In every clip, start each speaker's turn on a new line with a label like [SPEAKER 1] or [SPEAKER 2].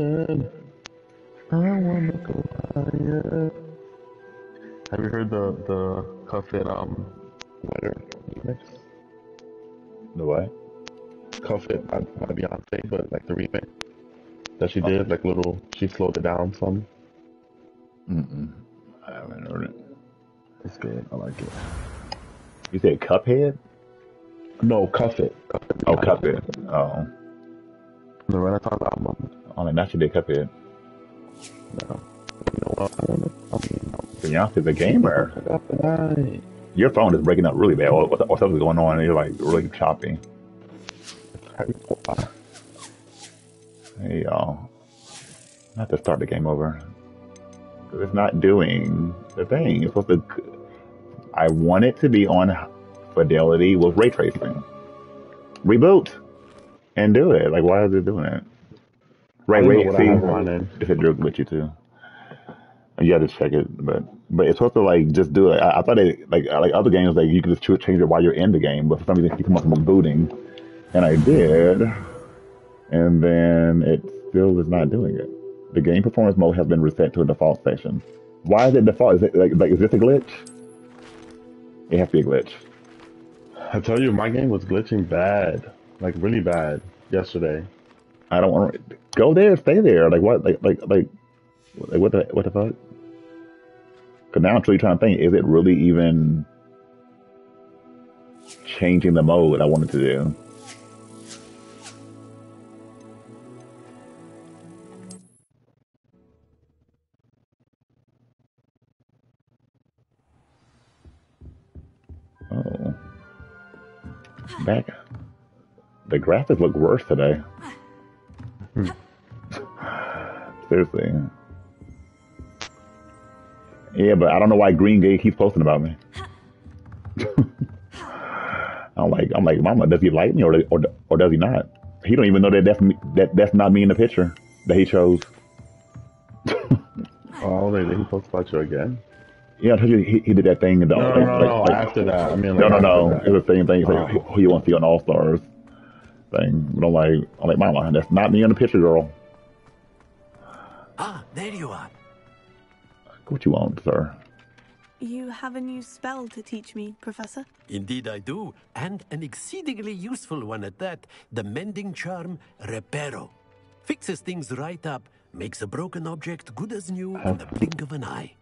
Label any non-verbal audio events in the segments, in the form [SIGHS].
[SPEAKER 1] ocean. I wanna go higher. Have you heard the the Cuff It um Wetter remix?
[SPEAKER 2] The what?
[SPEAKER 1] Cuff It by, by Beyonce, but like the remix that she did, like little, she slowed it down some.
[SPEAKER 2] Mm-mm. I haven't heard it.
[SPEAKER 1] It's good. I like it.
[SPEAKER 2] You said Cuphead?
[SPEAKER 1] No, Cuff It. Cuff It.
[SPEAKER 2] Oh,
[SPEAKER 1] Beyonce.
[SPEAKER 2] Cuphead. Oh.
[SPEAKER 1] The Renaissance album.
[SPEAKER 2] You did Cuphead.
[SPEAKER 1] No. You know what? I wanna. I mean,
[SPEAKER 2] Beyonce's a gamer.
[SPEAKER 1] I got the night.
[SPEAKER 2] Your phone is breaking up really bad, or or something's going on, you're like really choppy. Hey, y'all. I have to start the game over. It's not doing the thing. It's supposed to. I want it to be on fidelity with ray tracing. Reboot and do it. Like, why is it doing it? Ray,
[SPEAKER 1] I don't know
[SPEAKER 2] ray,
[SPEAKER 1] what I
[SPEAKER 2] see,
[SPEAKER 1] have on it.
[SPEAKER 2] if it drove with you too. You got to check it, but but it's supposed to like just do it. I, I thought it like uh, like other games like you could just ch- change it while you're in the game, but for some reason you come up with booting, and I did, and then it still is not doing it. The game performance mode has been reset to a default section. Why is it default? Is it like like is this a glitch? It has to be a glitch.
[SPEAKER 1] I tell you, my game was glitching bad, like really bad yesterday.
[SPEAKER 2] I don't want to go there, stay there. Like what? Like like like, like what the what the fuck? Because now I'm truly trying to think: is it really even changing the mode I wanted to do? Oh, back. The graphics look worse today. Hmm. [SIGHS] Seriously. Yeah, but I don't know why Green Gate keeps posting about me. [LAUGHS] I'm like, I'm like, Mama, does he like me or or, or does he not? He don't even know that that's me, that that's not me in the picture that he chose. [LAUGHS]
[SPEAKER 1] Oh, they he post about you again?
[SPEAKER 2] Yeah, I told you he, he did that thing. In the,
[SPEAKER 1] No,
[SPEAKER 2] like,
[SPEAKER 1] no, no,
[SPEAKER 2] like-
[SPEAKER 1] no.
[SPEAKER 2] like-
[SPEAKER 1] after that, I mean,
[SPEAKER 2] no,
[SPEAKER 1] like,
[SPEAKER 2] no, no.
[SPEAKER 1] It
[SPEAKER 2] was the same thing. It's like,
[SPEAKER 1] Oh.
[SPEAKER 2] who you want to see on All Stars thing? But I'm like, I'm like, Mama, that's not me in the picture, girl.
[SPEAKER 3] Ah, there you are.
[SPEAKER 2] What you want, sir?
[SPEAKER 4] You have a new spell to teach me, Professor?
[SPEAKER 3] Indeed, I do, and an exceedingly useful one at that. The mending charm Reparo fixes things right up, makes a broken object good as new in the blink of an eye.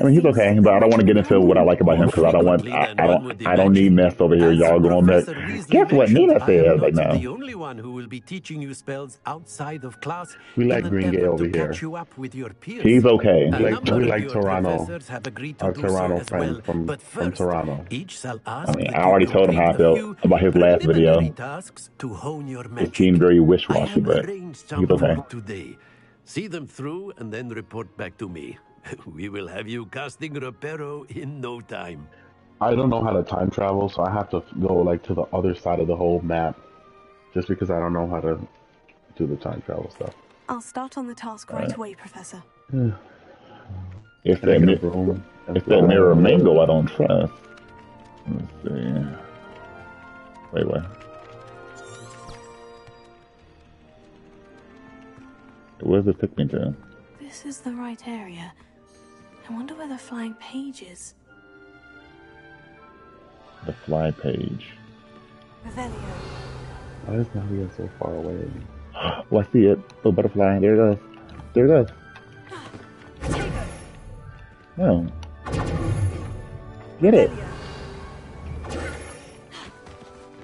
[SPEAKER 2] I mean, he's okay, but I don't want to get into what I like about him because I don't want, I, I don't, I don't need mess over here. Y'all going back. Guess what Nina
[SPEAKER 3] I am
[SPEAKER 2] said? Like,
[SPEAKER 3] not
[SPEAKER 2] no.
[SPEAKER 3] the only one who will be teaching you spells outside of class.
[SPEAKER 1] We like Green Gay over here.
[SPEAKER 3] you up with your.
[SPEAKER 2] He's okay.
[SPEAKER 3] A
[SPEAKER 1] We like- we like Toronto.
[SPEAKER 3] professors have to
[SPEAKER 1] Our Toronto
[SPEAKER 3] so
[SPEAKER 1] friend
[SPEAKER 3] well.
[SPEAKER 1] from-
[SPEAKER 3] but
[SPEAKER 1] from Toronto.
[SPEAKER 3] Each shall ask
[SPEAKER 2] I mean, I already told him how I
[SPEAKER 3] complete
[SPEAKER 2] felt about his last video.
[SPEAKER 3] preliminary tasks to hone your
[SPEAKER 2] It seemed very
[SPEAKER 3] I
[SPEAKER 2] wishy-washy, but he's okay.
[SPEAKER 3] today. See them through and then report back to me. [LAUGHS] we will have you casting Reparo in no time.
[SPEAKER 1] I don't know how to time travel, so I have to go like to the other side of the whole map, just because I don't know how to do the time travel stuff.
[SPEAKER 4] I'll start on the task right away, Professor.
[SPEAKER 2] It's
[SPEAKER 1] Can
[SPEAKER 2] that,
[SPEAKER 1] get a
[SPEAKER 2] mi-
[SPEAKER 1] broom? and
[SPEAKER 2] it's
[SPEAKER 1] throw
[SPEAKER 2] that mirror mango I don't trust. Let's see. Wait, wait. Where does it take me to?
[SPEAKER 4] This is the right area. I wonder where the flying page is.
[SPEAKER 2] The fly page.
[SPEAKER 4] Revelio.
[SPEAKER 1] Why is Nadia so far away?
[SPEAKER 2] Oh, I see it. Oh, butterfly. There it goes. There it goes. No. Get it.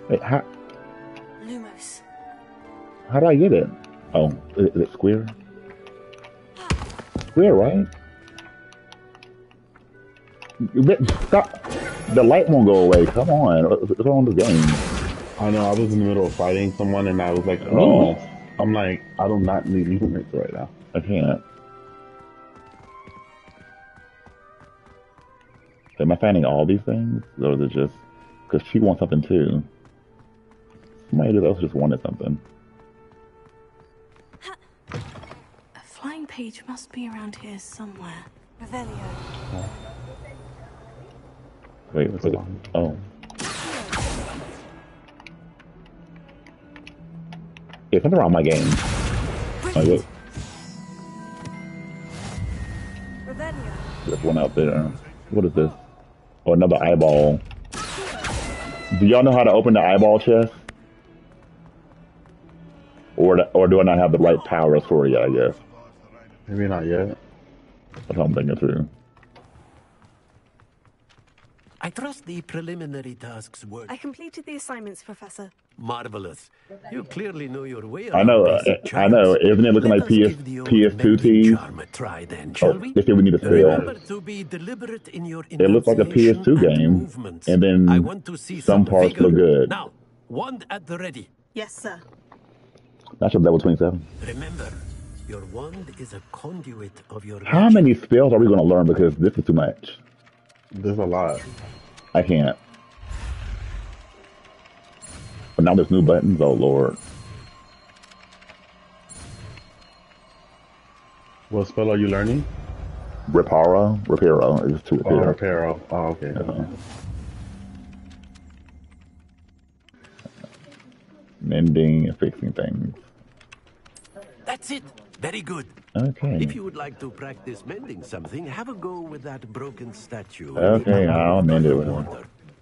[SPEAKER 2] Wait, how,
[SPEAKER 4] Lumos.
[SPEAKER 2] how do I get it? Oh, is it square? Square, right? You bet- Stop. The light won't go away. Come on. What's what's wrong with this game?
[SPEAKER 1] I know I was in the middle of fighting someone, and I was like,
[SPEAKER 2] Oh.
[SPEAKER 1] "Oh." I'm like, I do not need movements right now.
[SPEAKER 2] I can't. Am I finding all these things? Or is it just because she wants something too? Somebody else just wanted something.
[SPEAKER 4] A flying page must be around here somewhere. Revelio. Oh.
[SPEAKER 2] Wait,
[SPEAKER 1] what's
[SPEAKER 2] it? Oh. Yeah, come wrong my game. Oh, wait. There's one out there. What is this? Oh, another eyeball. Do y'all know how to open the eyeball chest? Or, or do I not have the right powers for it yet, I guess?
[SPEAKER 1] Maybe not yet.
[SPEAKER 2] That's what I'm thinking through.
[SPEAKER 3] I trust the preliminary tasks work.
[SPEAKER 5] I completed the assignments, Professor.
[SPEAKER 3] Marvelous. You clearly know your way
[SPEAKER 2] I
[SPEAKER 3] around
[SPEAKER 2] know, uh, I know.
[SPEAKER 3] charms.
[SPEAKER 2] Isn't it looking
[SPEAKER 3] Let
[SPEAKER 2] like
[SPEAKER 3] us
[SPEAKER 2] PS,
[SPEAKER 3] give the old
[SPEAKER 2] PS2
[SPEAKER 3] mending
[SPEAKER 2] tees?
[SPEAKER 3] charm a try then, shall
[SPEAKER 2] Oh,
[SPEAKER 3] we?
[SPEAKER 2] they say we need to spell.
[SPEAKER 3] To be deliberate in your
[SPEAKER 2] It looks like a PS2
[SPEAKER 3] and
[SPEAKER 2] game,
[SPEAKER 3] movements.
[SPEAKER 2] and then
[SPEAKER 3] I want to see
[SPEAKER 2] some parts
[SPEAKER 3] vigor.
[SPEAKER 2] look good.
[SPEAKER 3] Now, wand at the ready.
[SPEAKER 5] Yes, sir.
[SPEAKER 2] That's your level 27.
[SPEAKER 3] Remember, your wand is a conduit of your
[SPEAKER 2] How
[SPEAKER 3] magic.
[SPEAKER 2] many spells are we going to learn? Because this is too much.
[SPEAKER 1] There's a lot.
[SPEAKER 2] I can't. But now there's new buttons. Oh, Lord.
[SPEAKER 1] What spell are you learning?
[SPEAKER 2] Reparo? Reparo. It's two
[SPEAKER 1] Oh,
[SPEAKER 2] repair.
[SPEAKER 1] Reparo. Oh, okay.
[SPEAKER 2] Uh, mending and fixing things.
[SPEAKER 3] That's it. Very good.
[SPEAKER 2] Okay.
[SPEAKER 3] If you would like to practice mending something, have a go with that broken statue.
[SPEAKER 2] Okay, I'll mend it with one.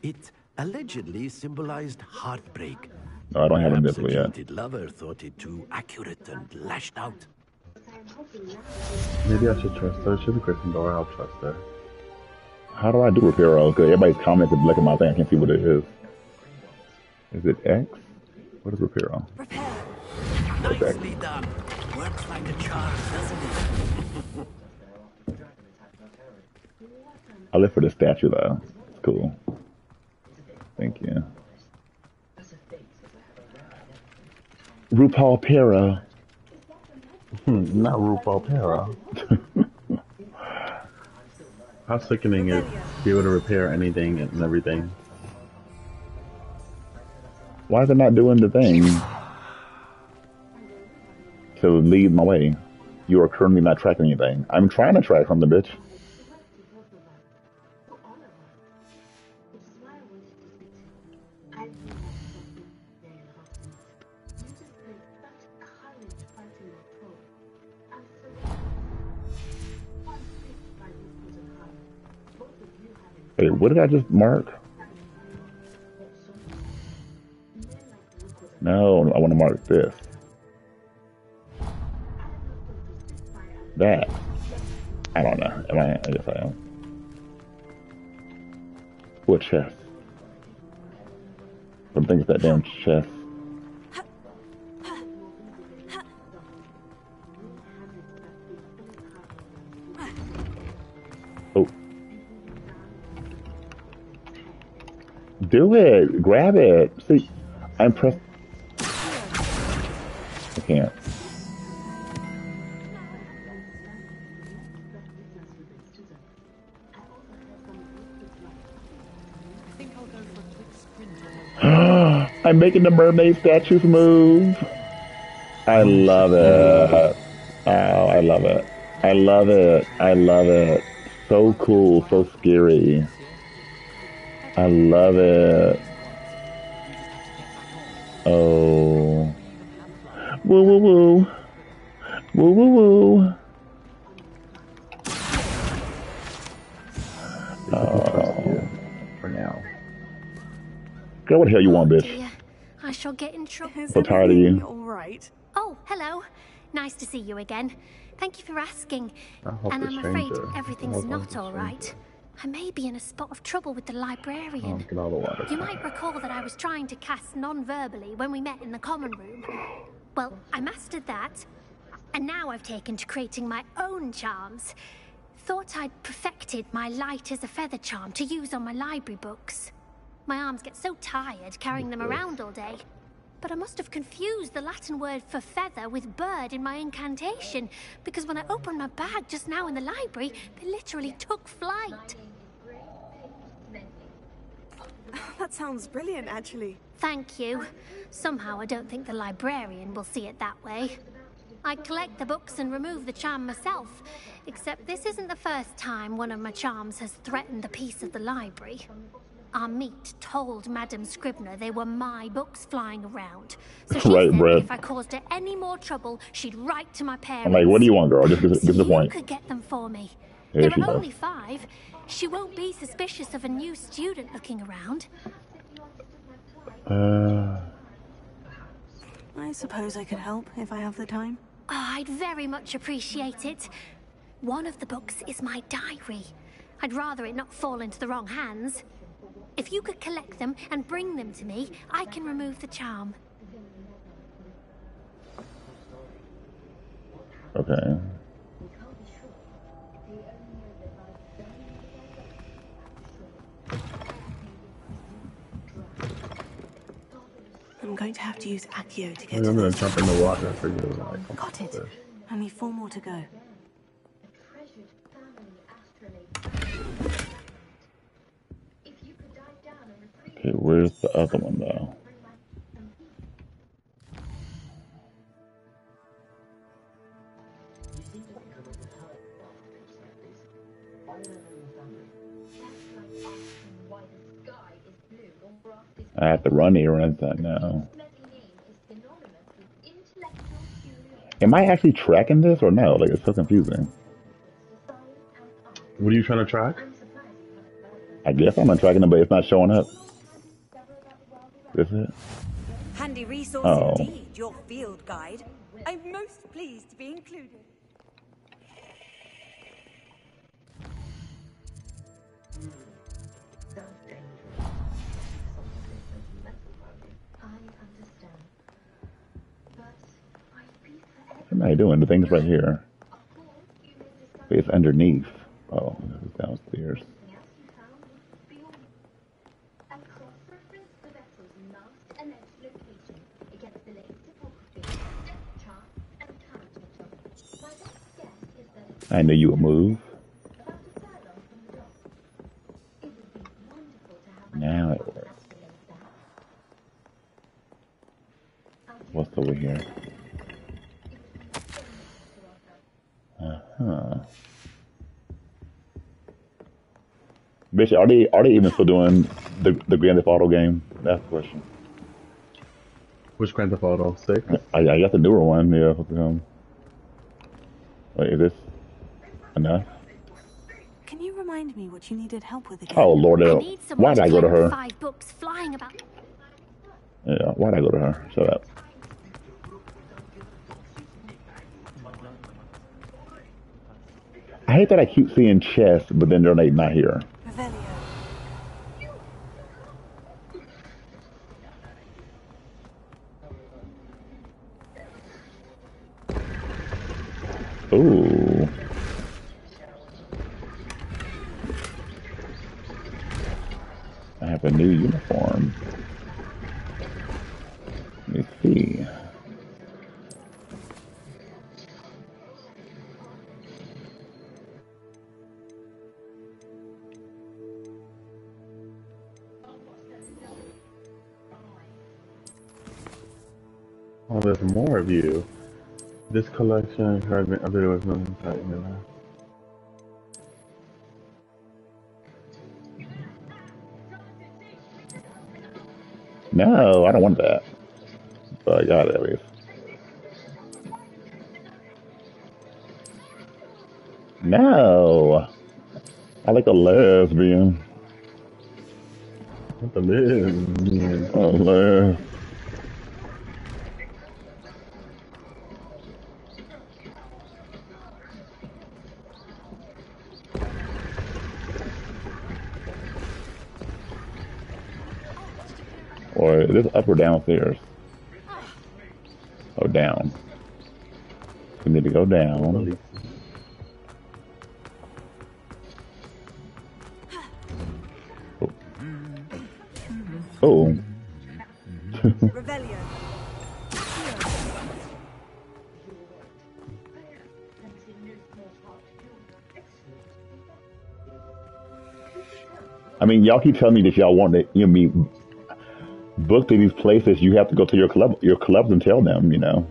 [SPEAKER 3] It allegedly symbolized heartbreak.
[SPEAKER 2] No, I don't have
[SPEAKER 3] Perhaps
[SPEAKER 2] invisible
[SPEAKER 3] a
[SPEAKER 2] yet.
[SPEAKER 3] jilted lover thought it too accurate and lashed out.
[SPEAKER 1] Maybe I should trust her. She's a Gryffindor. I'll trust her.
[SPEAKER 2] How do I do Reparo? Because everybody's commenting black in my thing. I can't see what it is. Is it X? What is Reparo?
[SPEAKER 5] Repair.
[SPEAKER 3] Nicely done. Works like a charm, doesn't it?
[SPEAKER 2] I live for the statue though. It's cool. Thank you. RuPaul Pera.
[SPEAKER 1] Hmm, not RuPaul Para. How sickening is to be able to repair anything and everything.
[SPEAKER 2] Why is it not doing the thing to lead my way? You are currently not tracking anything. I'm trying to track something, bitch. Wait, what did I just mark? No, I want to mark this. That. I don't know. Am I? I guess I am. What chest? Some things that damn chest. Oh. Do it. Grab it. See, I'm pressed. I can't. I'm making the mermaid statues move. I love it. Oh, I love it. I love it. I love it. So cool. So scary. I love it. Oh. Woo woo woo. Woo woo woo. Oh.
[SPEAKER 1] For now.
[SPEAKER 2] Girl, what the hell you want, bitch?
[SPEAKER 6] Dear, I shall get in trouble.
[SPEAKER 5] Is
[SPEAKER 2] So tired of you.
[SPEAKER 5] All right.
[SPEAKER 6] Oh, hello. Nice to see you again. Thank you for asking. And I'm afraid
[SPEAKER 1] stranger-
[SPEAKER 6] everything's not
[SPEAKER 1] the
[SPEAKER 6] all right. I may be in a spot of trouble with the
[SPEAKER 1] Oh,
[SPEAKER 6] librarian.
[SPEAKER 1] get all the water.
[SPEAKER 6] You might recall that I was trying to cast non-verbally when we met in the common room. Well, I mastered that, and now I've taken to creating my own charms. Thought I'd perfected my light as a feather charm to use on my library books. My arms get so tired carrying them around all day. But I must have confused the Latin word for feather with bird in my incantation, because when I opened my bag just now in the library, they literally took flight. [LAUGHS]
[SPEAKER 5] That sounds brilliant, actually.
[SPEAKER 6] Thank you. Somehow I don't think the librarian will see it that way. I collect the books and remove the charm myself, except this isn't the first time one of my charms has threatened the peace of the library. Amit told Madame Scribner they were my books flying around. So she
[SPEAKER 2] Right,
[SPEAKER 6] said
[SPEAKER 2] Brett.
[SPEAKER 6] if I caused her any more trouble, she'd write to my parents.
[SPEAKER 2] I'm like, what do you want, girl? Just, just, just the
[SPEAKER 6] You
[SPEAKER 2] point.
[SPEAKER 6] could get them for me.
[SPEAKER 2] Here
[SPEAKER 6] There
[SPEAKER 2] she
[SPEAKER 6] are
[SPEAKER 2] goes.
[SPEAKER 6] only five. She won't be suspicious of a new student looking around.
[SPEAKER 2] Uh,
[SPEAKER 5] I suppose I could help if I have the time.
[SPEAKER 6] Oh, I'd very much appreciate it. One of the books is my diary. I'd rather it not fall into the wrong hands. If you could collect them and bring them to me, I can remove the charm.
[SPEAKER 2] okay.
[SPEAKER 5] I'm going to have to use Accio to get
[SPEAKER 1] I'm gonna jump in the water for you.
[SPEAKER 5] Got it. Only four more to go.
[SPEAKER 2] Okay, where's the other one though? I have to run here and that now. Am I actually tracking this or no? Like it's so confusing.
[SPEAKER 1] What are you trying to track?
[SPEAKER 2] I guess I'm not tracking it, but it's not showing up. Is it?
[SPEAKER 7] Handy resource
[SPEAKER 2] Oh.
[SPEAKER 7] indeed, your field guide. I'm most pleased to be included.
[SPEAKER 2] What am I doing? The thing's right here. It's underneath. Oh, downstairs. I knew you would move. Now it works. What's over here? Uh-huh. Bitch, are they are they even still doing the the Grand Theft Auto game? That's the question.
[SPEAKER 1] Which Grand Theft Auto? Six?
[SPEAKER 2] I, I got the newer one. Yeah. Um, wait, is this enough?
[SPEAKER 5] Can you remind me what you needed help with again?
[SPEAKER 2] Oh Lord,
[SPEAKER 6] I
[SPEAKER 2] uh, why did I go to her?
[SPEAKER 6] five books flying about.
[SPEAKER 2] Yeah, why did I go to her? Shut up. I hate that I keep seeing chests, but then they're like not here.
[SPEAKER 5] Revelio.
[SPEAKER 2] Ooh.
[SPEAKER 1] No.
[SPEAKER 2] No, I don't want that. But I got it. No. I like a lesbian.
[SPEAKER 1] What the? Yeah.
[SPEAKER 2] A les. Or is this up or downstairs? Oh, down. We need to go down. Oh.
[SPEAKER 7] Revelio. [LAUGHS]
[SPEAKER 2] I mean, y'all keep telling me that y'all want to, you know, be booked in these places. You have to go to your club, your clubs, and tell them. You know,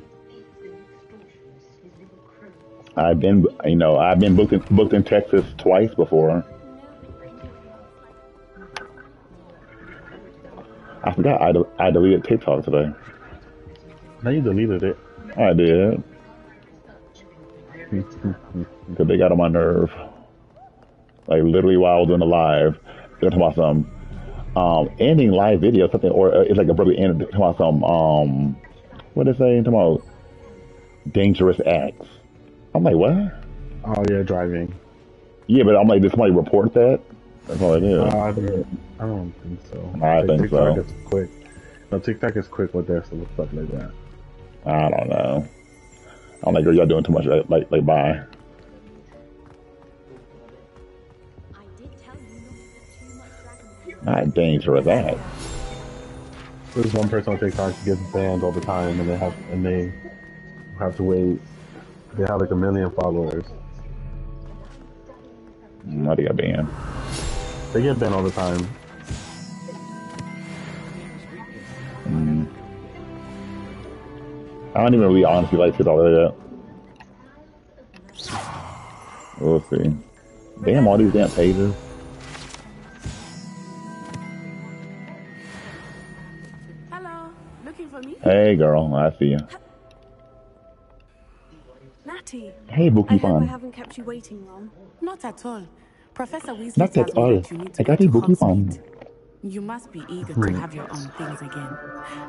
[SPEAKER 2] I've been, you know, I've been booked in, booked in Texas twice before. I forgot I, del- I deleted TikTok today.
[SPEAKER 1] Now you deleted it.
[SPEAKER 2] I did [LAUGHS] because they got on my nerve. like literally while I was doing the live. They're talking about some um, ending live video, something, or uh, it's like a brother end talking about some um, what they say? Talking about dangerous acts. I'm like, what?
[SPEAKER 1] Oh yeah, driving.
[SPEAKER 2] Yeah, but I'm like, did somebody report that? That's all it is.
[SPEAKER 1] Uh, I, don't, I don't think so.
[SPEAKER 2] I think
[SPEAKER 1] TikTok
[SPEAKER 2] so.
[SPEAKER 1] is quick. No, TikTok is quick with their stuff like that.
[SPEAKER 2] I don't know. I'm like, girl, y'all doing too much. Like, like, like bye.
[SPEAKER 6] Dragon
[SPEAKER 2] Not dangerous acts.
[SPEAKER 1] There's one person on TikTok who gets banned all the time, and they have and they have to wait. They have like a million followers.
[SPEAKER 2] Why do you got banned?
[SPEAKER 1] They get banned all the time.
[SPEAKER 2] Mm. I don't even really honestly like TikTok like that. We'll see. Damn, all these damn pages. Hey, girl, I see you.
[SPEAKER 5] Natty.
[SPEAKER 2] Hey,
[SPEAKER 5] I
[SPEAKER 2] Bookie
[SPEAKER 5] hope I haven't kept you waiting long.
[SPEAKER 8] Not at all. Professor Weasley
[SPEAKER 2] Not at all.
[SPEAKER 8] you need to
[SPEAKER 2] I got
[SPEAKER 8] to
[SPEAKER 2] a Bookie Fun.
[SPEAKER 8] Hogsmeade. You must be eager to hmm. have your own things again.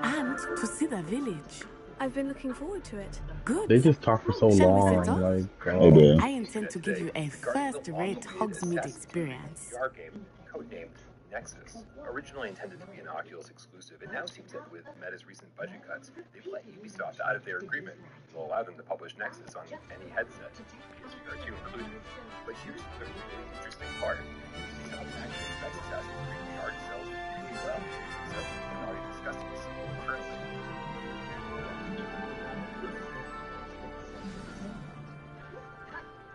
[SPEAKER 8] And to see the village.
[SPEAKER 5] I've been looking forward to it.
[SPEAKER 8] Good.
[SPEAKER 1] They just talk for so
[SPEAKER 8] Shall
[SPEAKER 1] long.
[SPEAKER 8] set off?
[SPEAKER 1] Like,
[SPEAKER 2] They
[SPEAKER 1] oh.
[SPEAKER 2] do.
[SPEAKER 8] I intend to give you a first-rate Hogsmeade experience.
[SPEAKER 9] VR game, codenamed Nexus. Originally intended to be an Oculus exclusive, it now seems that with Meta's recent budget cuts, they've let Ubisoft out of their agreement. Will allow them to publish Nexus on any headset, PSVR 2 included. But here's the really interesting part. Ubisoft actually expects Assassin's Creed VR to sell really well. So we're already discussing this currently.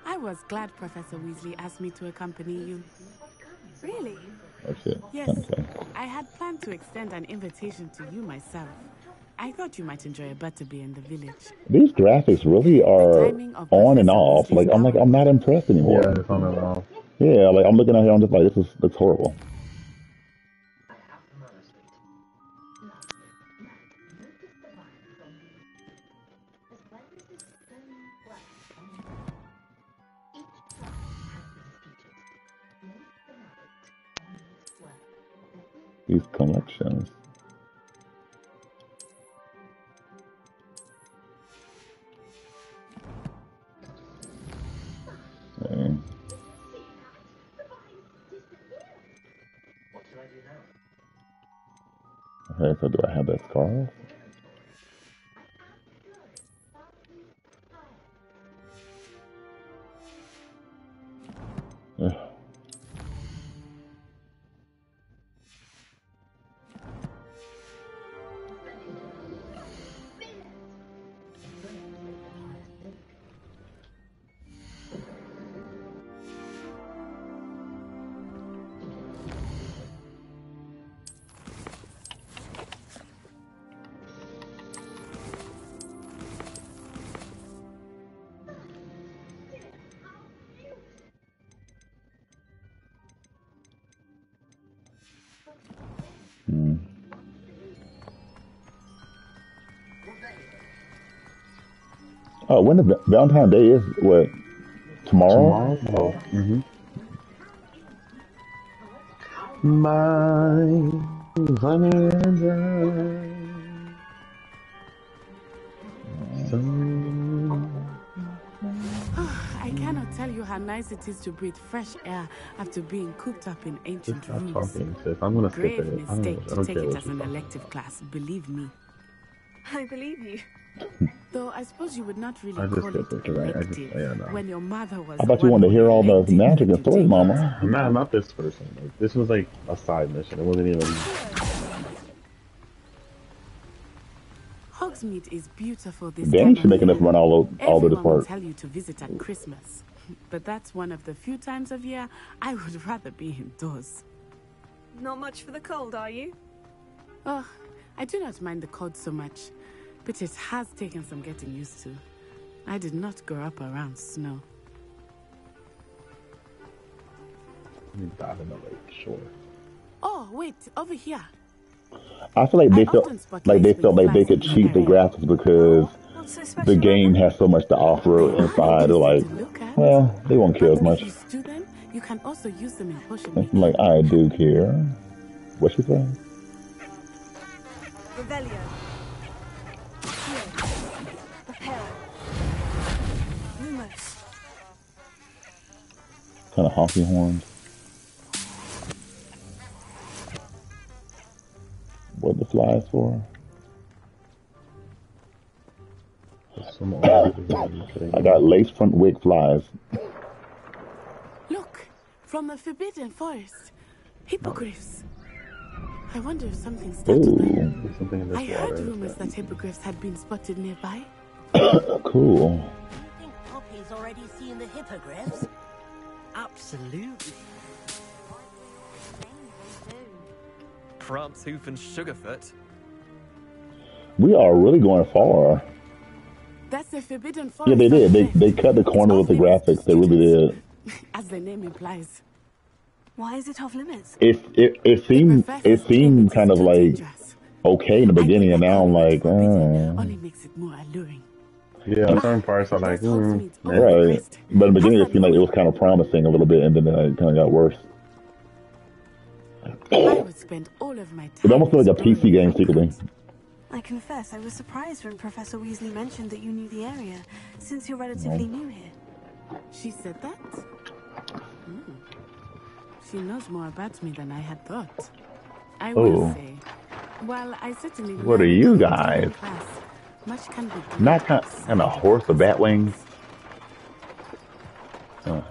[SPEAKER 8] I was glad Professor Weasley asked me to accompany you.
[SPEAKER 5] Really?
[SPEAKER 2] Shit.
[SPEAKER 8] Yes,
[SPEAKER 2] Okay.
[SPEAKER 8] I had planned to extend an invitation to you myself. I thought you might enjoy a butterbeer in the village.
[SPEAKER 2] These graphics really are on and off. Like I'm like I'm not impressed anymore.
[SPEAKER 1] Yeah, it's on and off.
[SPEAKER 2] Yeah, like I'm looking at here, I'm just like, this is looks horrible. These collections. Okay. So do I have that scarf? Ugh. Oh, when the Valentine Day is what? Tomorrow?
[SPEAKER 1] Tomorrow? Oh. Mm-hmm. My Valentine.
[SPEAKER 8] I cannot tell you how nice it is to breathe fresh air after being cooped up in ancient rooms.
[SPEAKER 1] talking. I'm gonna skip it. I
[SPEAKER 8] mistake
[SPEAKER 1] I
[SPEAKER 8] to take it as an elective class, believe me.
[SPEAKER 5] I believe you.
[SPEAKER 8] Though I suppose you would not really
[SPEAKER 1] I just
[SPEAKER 8] call
[SPEAKER 1] skip
[SPEAKER 8] it
[SPEAKER 1] it 'cause I, I just, yeah, no.
[SPEAKER 8] when your mother was
[SPEAKER 2] I thought you
[SPEAKER 8] one
[SPEAKER 2] wanted to hear all the
[SPEAKER 8] elected
[SPEAKER 2] magic and stories,
[SPEAKER 8] take
[SPEAKER 2] Mama. [LAUGHS]
[SPEAKER 1] Nah, not this person. Like, this was like a side mission. It wasn't even.
[SPEAKER 8] Hogsmeade is beautiful this
[SPEAKER 2] Damn,
[SPEAKER 8] time
[SPEAKER 2] she's
[SPEAKER 8] of
[SPEAKER 2] making us
[SPEAKER 8] year.
[SPEAKER 2] run all of, all of this
[SPEAKER 8] Everyone will tell you to visit at Christmas, [LAUGHS] but that's one of the few times of year I would [LAUGHS] rather be indoors.
[SPEAKER 5] Not much for the cold, are you?
[SPEAKER 8] Oh, I do not mind the cold so much, but it has taken some getting used to. I did not grow up around snow.
[SPEAKER 1] You died in the lake, sure.
[SPEAKER 8] Oh, wait, over here.
[SPEAKER 2] I feel like they
[SPEAKER 8] I
[SPEAKER 2] felt like they felt like they could cheat the graphics because
[SPEAKER 5] oh, so
[SPEAKER 2] the game has so much to offer inside. They're like, well, they won't care as much.
[SPEAKER 8] you them, You can also use them in potion
[SPEAKER 2] I'm like, I do care. What she say?
[SPEAKER 7] Revelio.
[SPEAKER 2] Kind of honky horns. What the flies for? [LAUGHS] I got lace front wig flies.
[SPEAKER 8] Look, from the Forbidden Forest. Hippogriffs. I wonder if something started there.
[SPEAKER 1] There's something in this
[SPEAKER 8] I
[SPEAKER 1] water.
[SPEAKER 8] heard rumors that hippogriffs had been spotted nearby. [COUGHS]
[SPEAKER 2] cool.
[SPEAKER 10] think Poppy's already seen the hippogriffs?
[SPEAKER 11] Absolutely. Prance Hoof and Sugarfoot.
[SPEAKER 2] We are really going far.
[SPEAKER 8] That's the Forbidden Forest.
[SPEAKER 2] Yeah, they did. They they cut the corner with the graphics. They really did. [LAUGHS]
[SPEAKER 8] As the name implies.
[SPEAKER 5] Why is it off limits?
[SPEAKER 2] It it it seemed it seemed kind of like okay in the beginning, and now I'm like, oh.
[SPEAKER 8] Only makes it more alluring.
[SPEAKER 1] Yeah, certain parts are like, mm, man.
[SPEAKER 2] right. But in the beginning, it seemed like it was kind of promising a little bit, and then it kind of got worse.
[SPEAKER 8] I would spend all of my time.
[SPEAKER 2] It almost felt like a PC game secretly.
[SPEAKER 5] I confess, I was surprised when Professor Weasley mentioned that you knew the area, since you're relatively new here.
[SPEAKER 8] She said that? Hmm. She knows more about me than I had thought. I will
[SPEAKER 2] Oh.
[SPEAKER 8] say, while I certainly
[SPEAKER 2] What are you guys?
[SPEAKER 8] class, much can be
[SPEAKER 2] Not kind of, kind of horse or bat wings. Uh,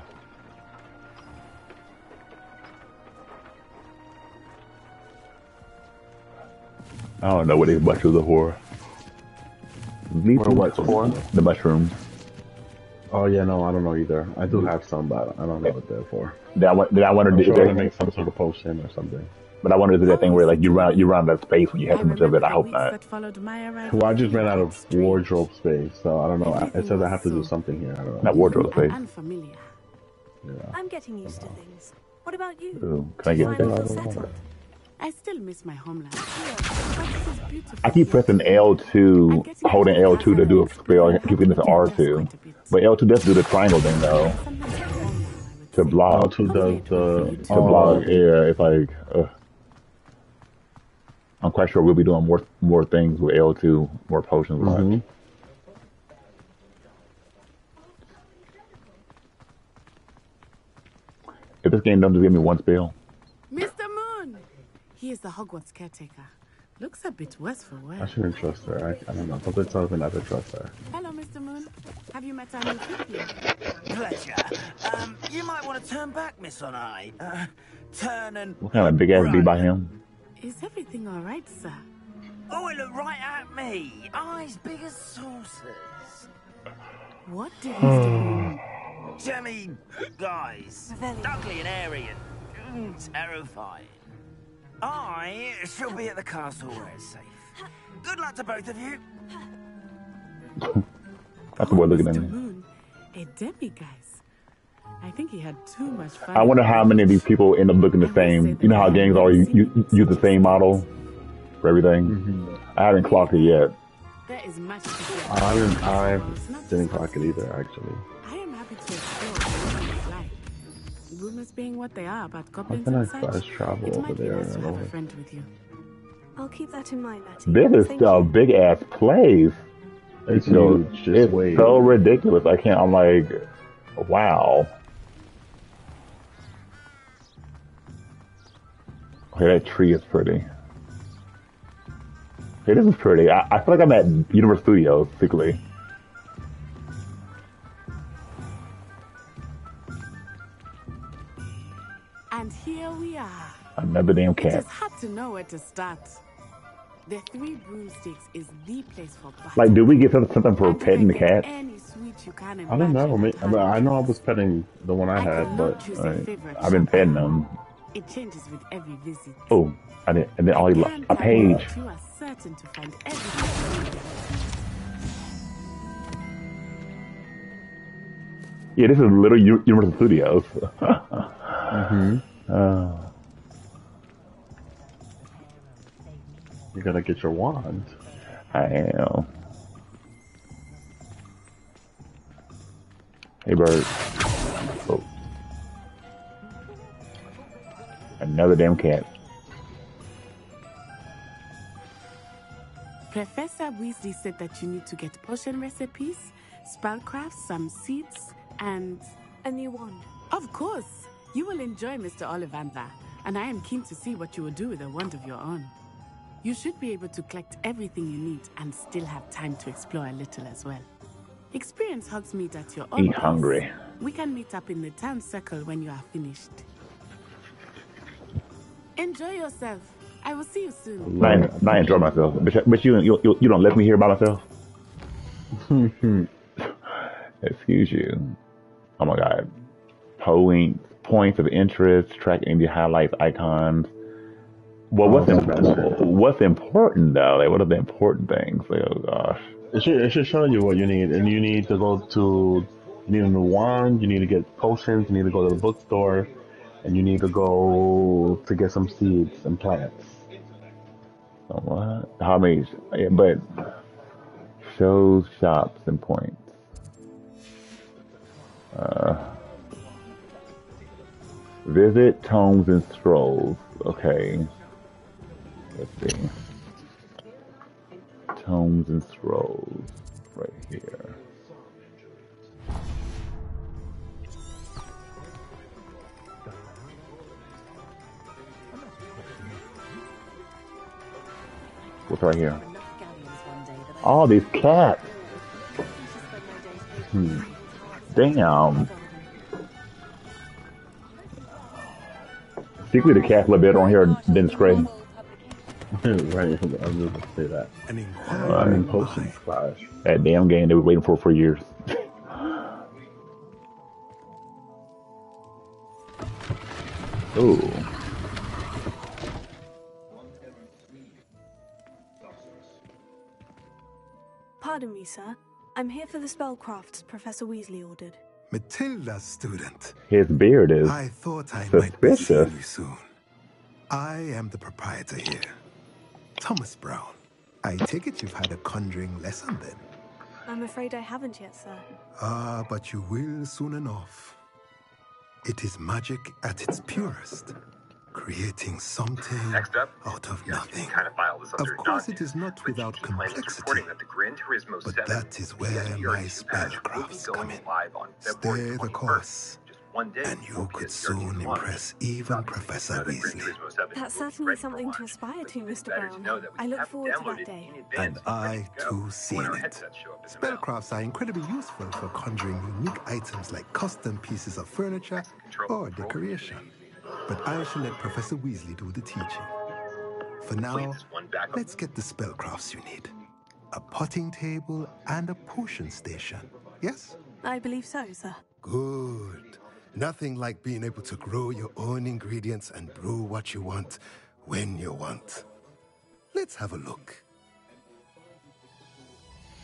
[SPEAKER 2] I don't know what these mushrooms are for.
[SPEAKER 1] What are what's for?
[SPEAKER 2] The mushrooms.
[SPEAKER 1] Oh yeah, no, I don't know either. I do have some, but I don't know what they're for.
[SPEAKER 2] Did I, wa- did I wonder
[SPEAKER 1] I'm
[SPEAKER 2] if
[SPEAKER 1] sure
[SPEAKER 2] they-
[SPEAKER 1] to make some sort of potion or something.
[SPEAKER 2] But I wonder if there's that thing where like you run you run out of space when you have too much of it. I hope not.
[SPEAKER 8] that followed my arrival.
[SPEAKER 1] Well, I just ran out of wardrobe space, so I don't know. It says I have to do something here. I don't know.
[SPEAKER 2] Not wardrobe space.
[SPEAKER 8] Unfamiliar.
[SPEAKER 5] I'm getting used to things. What about you?
[SPEAKER 2] Ooh, can I get
[SPEAKER 5] Finally feel
[SPEAKER 2] that?
[SPEAKER 5] settled.
[SPEAKER 8] I still miss my homeland. But this is beautiful.
[SPEAKER 2] I keep pressing L2, holding L2 to do a spell. I keep getting this R2. But L2 does do the triangle thing though. To block.
[SPEAKER 1] L2 does the
[SPEAKER 2] To block, yeah, it's like, uh, I'm quite sure we'll be doing more more things with L2, more potions. Watch.
[SPEAKER 1] Mhm.
[SPEAKER 2] If this game doesn't just give me one spell,
[SPEAKER 8] Mr. Moon! He is the Hogwarts caretaker. Looks a bit worse for wear.
[SPEAKER 1] I shouldn't trust her. I, I don't know. Something tells me not to trust her.
[SPEAKER 8] Hello, Mr. Moon. Have you met our new pupil?
[SPEAKER 10] Pleasure. Um, you might want to turn back, Miss Onai. Uh, turn and.
[SPEAKER 2] what kind of big ass be by him?
[SPEAKER 8] Is everything all right, sir?
[SPEAKER 10] Oh, it looked right at me. Eyes big as saucers.
[SPEAKER 8] What did Mr. Moon?
[SPEAKER 10] Jemmy guys. Ugly and airy and mm, terrifying. I shall be at the castle where it's safe. Good luck to both of you.
[SPEAKER 2] That's the boy looking at me.
[SPEAKER 8] Moon, a demiguise. I think he had too much fun.
[SPEAKER 2] I wonder how many of these people end up looking the same. You know how gangs always u- use the same model for everything? Mm-hmm. I haven't clocked it yet.
[SPEAKER 8] There is much to.
[SPEAKER 1] I didn't. I didn't clock it either. Actually,
[SPEAKER 8] I am happy to explore what. Rumors being what they are about goblins and such,
[SPEAKER 1] fast travel
[SPEAKER 8] it
[SPEAKER 1] over
[SPEAKER 8] might be nice to have a friend with you.
[SPEAKER 5] I'll keep that in mind, Natty.
[SPEAKER 2] This is
[SPEAKER 5] Thank
[SPEAKER 2] a big ass place.
[SPEAKER 1] it's
[SPEAKER 2] You know,
[SPEAKER 1] huge. Just
[SPEAKER 2] it's
[SPEAKER 1] wait.
[SPEAKER 2] so ridiculous. I can't. I'm like, wow. Okay, that tree is pretty. Okay, this is pretty. I, I feel like I'm at Universal Studios, secretly.
[SPEAKER 8] And here we are.
[SPEAKER 2] Another damn
[SPEAKER 8] It
[SPEAKER 2] cat.
[SPEAKER 8] is hard to know where to start. The Three Broomsticks is the place for battle.
[SPEAKER 2] Like, do we get something, something for petting the cat?
[SPEAKER 8] Any sweet you can
[SPEAKER 1] I don't know. I, mean, I know I was petting the one I had, but
[SPEAKER 8] choose
[SPEAKER 2] I've been petting them.
[SPEAKER 8] It changes with every visit.
[SPEAKER 2] Oh, I did, and then all you
[SPEAKER 8] Can't
[SPEAKER 2] a page.
[SPEAKER 8] You are certain to find everything.
[SPEAKER 2] Yeah, this is little U- Universal Studios. [LAUGHS]
[SPEAKER 1] hmm
[SPEAKER 2] Uh,
[SPEAKER 1] you gotta get your wand.
[SPEAKER 2] I am. Hey, bird. Another damn cat.
[SPEAKER 8] Professor Weasley said that you need to get potion recipes, spellcraft, some seeds, and
[SPEAKER 5] a new wand.
[SPEAKER 8] Of course. You will enjoy Mr. Ollivander, and I am keen to see what you will do with a wand of your own. You should be able to collect everything you need and still have time to explore a little as well. Experience Hogsmeade at your own
[SPEAKER 2] Be hungry.
[SPEAKER 8] We can meet up in the town circle when you are finished. Enjoy yourself. I will see you soon.
[SPEAKER 2] Not, not enjoy myself, but, but you, you you don't let me hear by myself. [LAUGHS] Excuse you. Oh my god. Point, points of interest, tracking the highlights, icons. Well, what's
[SPEAKER 1] Oh,
[SPEAKER 2] im- what's important though? Like, what are the important things? Like, oh gosh.
[SPEAKER 1] It should, it should show you what you need, and you need to go to, you need a new wand, you need to get potions, you need to go to the bookstore, and you need to go to get some seeds and plants.
[SPEAKER 2] What? How many? yeah, But shows, shops, and points. Uh, visit tomes and scrolls. Okay. Let's see. Tomes and scrolls. Right here. What's right here? All these cats. Hmm. Damn. Secretly, the cats live better on here than Scray. [LAUGHS]
[SPEAKER 1] right, I was going to say that.
[SPEAKER 2] Uh,
[SPEAKER 1] I mean, potions class.
[SPEAKER 2] That damn game they were waiting for for years. [LAUGHS] Ooh.
[SPEAKER 5] Pardon me, sir. I'm here for the spellcrafts Professor Weasley ordered.
[SPEAKER 12] Matilda's student.
[SPEAKER 2] His beard is
[SPEAKER 12] I thought I might be
[SPEAKER 2] suspicious.
[SPEAKER 12] you soon. I am the proprietor here, Thomas Brown. I take it you've had a conjuring lesson then.
[SPEAKER 5] I'm afraid I haven't yet, sir.
[SPEAKER 12] Ah, but you will soon enough. It is magic at its purest, creating something
[SPEAKER 9] Next up,
[SPEAKER 12] out of nothing.
[SPEAKER 9] Kind of file this
[SPEAKER 12] Of course, it is not without complexity,
[SPEAKER 9] that the Gran Turismo
[SPEAKER 12] but
[SPEAKER 9] 7
[SPEAKER 12] that is where my
[SPEAKER 9] 2 patch will be
[SPEAKER 12] spellcrafts come in.
[SPEAKER 9] live on
[SPEAKER 12] Stay the course,
[SPEAKER 9] one day
[SPEAKER 12] and you could soon impress even Professor
[SPEAKER 9] Now that Gran
[SPEAKER 12] Weasley.
[SPEAKER 5] That's certainly something to aspire to, Mr.
[SPEAKER 9] better to
[SPEAKER 5] Brown.
[SPEAKER 9] know that we
[SPEAKER 5] I look forward to that day.
[SPEAKER 12] And
[SPEAKER 9] and
[SPEAKER 12] I too
[SPEAKER 9] when
[SPEAKER 12] seen it.
[SPEAKER 9] headsets show up in the mail.
[SPEAKER 12] Spellcrafts are incredibly useful for conjuring unique items like custom pieces of furniture or decoration. But I shall let Professor Weasley do the teaching. For now, let's get the spellcrafts you need. A potting table and a potion station. Yes?
[SPEAKER 5] I believe so, sir.
[SPEAKER 12] Good. Nothing like being able to grow your own ingredients and brew what you want when you want. Let's have a look.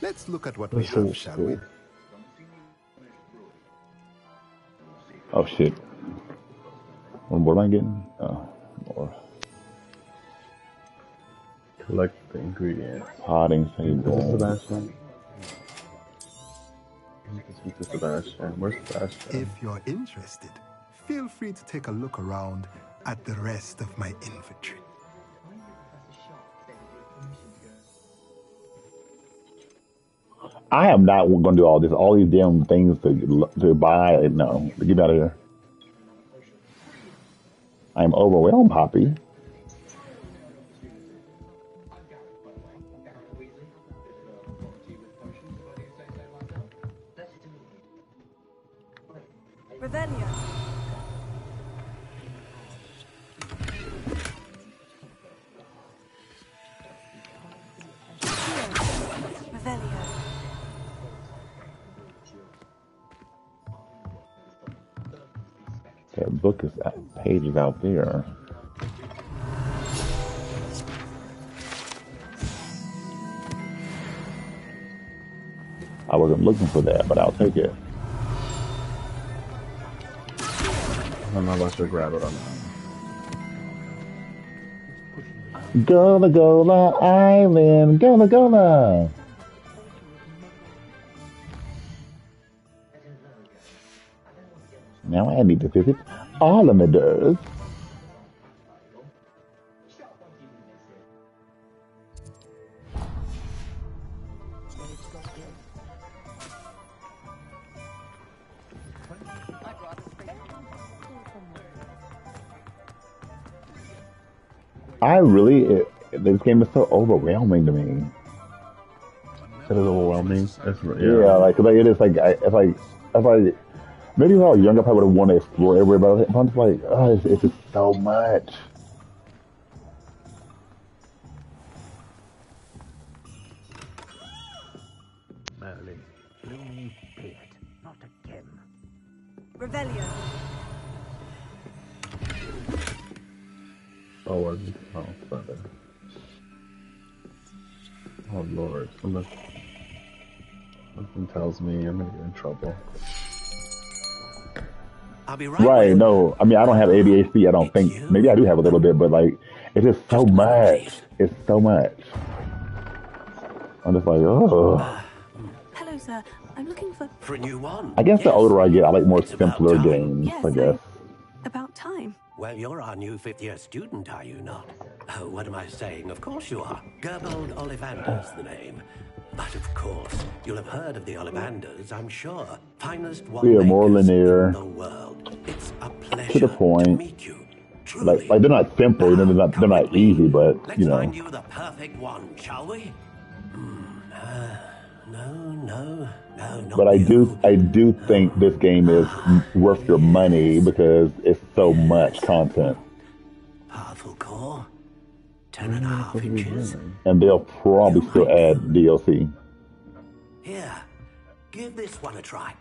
[SPEAKER 12] Let's look at what we have, shall we?
[SPEAKER 2] Oh shit. What what am I getting? Oh, more.
[SPEAKER 1] Collect the ingredients.
[SPEAKER 2] Potting
[SPEAKER 1] This is
[SPEAKER 2] table.
[SPEAKER 1] Sebastian. I need to speak to Sebastian. Where's Sebastian?
[SPEAKER 12] If you're interested, feel free to take a look around at the rest of my inventory.
[SPEAKER 2] I am not going to do all this. All these damn things to to buy. No, get me out of here. I am overwhelmed, Poppy. Out there. I wasn't looking for that, but I'll take it.
[SPEAKER 1] I don't know if I should grab it or not.
[SPEAKER 2] Gola Gola Island, Gola Gola. Now I need to visit Ollivanders. I really, it, this game is so overwhelming to me.
[SPEAKER 1] It is overwhelming. It's,
[SPEAKER 2] yeah.
[SPEAKER 1] yeah,
[SPEAKER 2] like like it is like I, if I if I maybe when I was younger I probably would have wanted to explore everywhere, but I'm just like, oh, it's, it's just so much.
[SPEAKER 1] Trouble.
[SPEAKER 3] I'll be right.
[SPEAKER 2] Right? No, I mean I don't have ADHD. I don't think. Maybe I do have a little bit, but like it's just so much. It's so much. I'm just like, oh.
[SPEAKER 5] Hello, sir. I'm looking for.
[SPEAKER 3] For a new one.
[SPEAKER 2] I guess the older I get, I like more simpler games.
[SPEAKER 5] Yes,
[SPEAKER 2] I guess.
[SPEAKER 5] About time.
[SPEAKER 3] Well, you're our new fifth year student, are you not? Oh, what am I saying? Of course you are. Gerbold Ollivander's the name. But of course, you'll have heard of the Ollivanders, I'm sure. Finest one
[SPEAKER 2] Yeah, more linear,
[SPEAKER 3] in the world. It's a pleasure
[SPEAKER 2] to the point. Like, like they're not simple. You know, they're not they're not easy, but
[SPEAKER 3] Let's
[SPEAKER 2] you know.
[SPEAKER 3] find you the perfect one, shall we? Hmm, uh, no, no, no,
[SPEAKER 2] But I
[SPEAKER 3] you.
[SPEAKER 2] do I do think this game is worth your money because it's so much content.
[SPEAKER 3] Ten and a half inches.
[SPEAKER 2] and they'll probably still add DLC.
[SPEAKER 3] Here, give this one a try.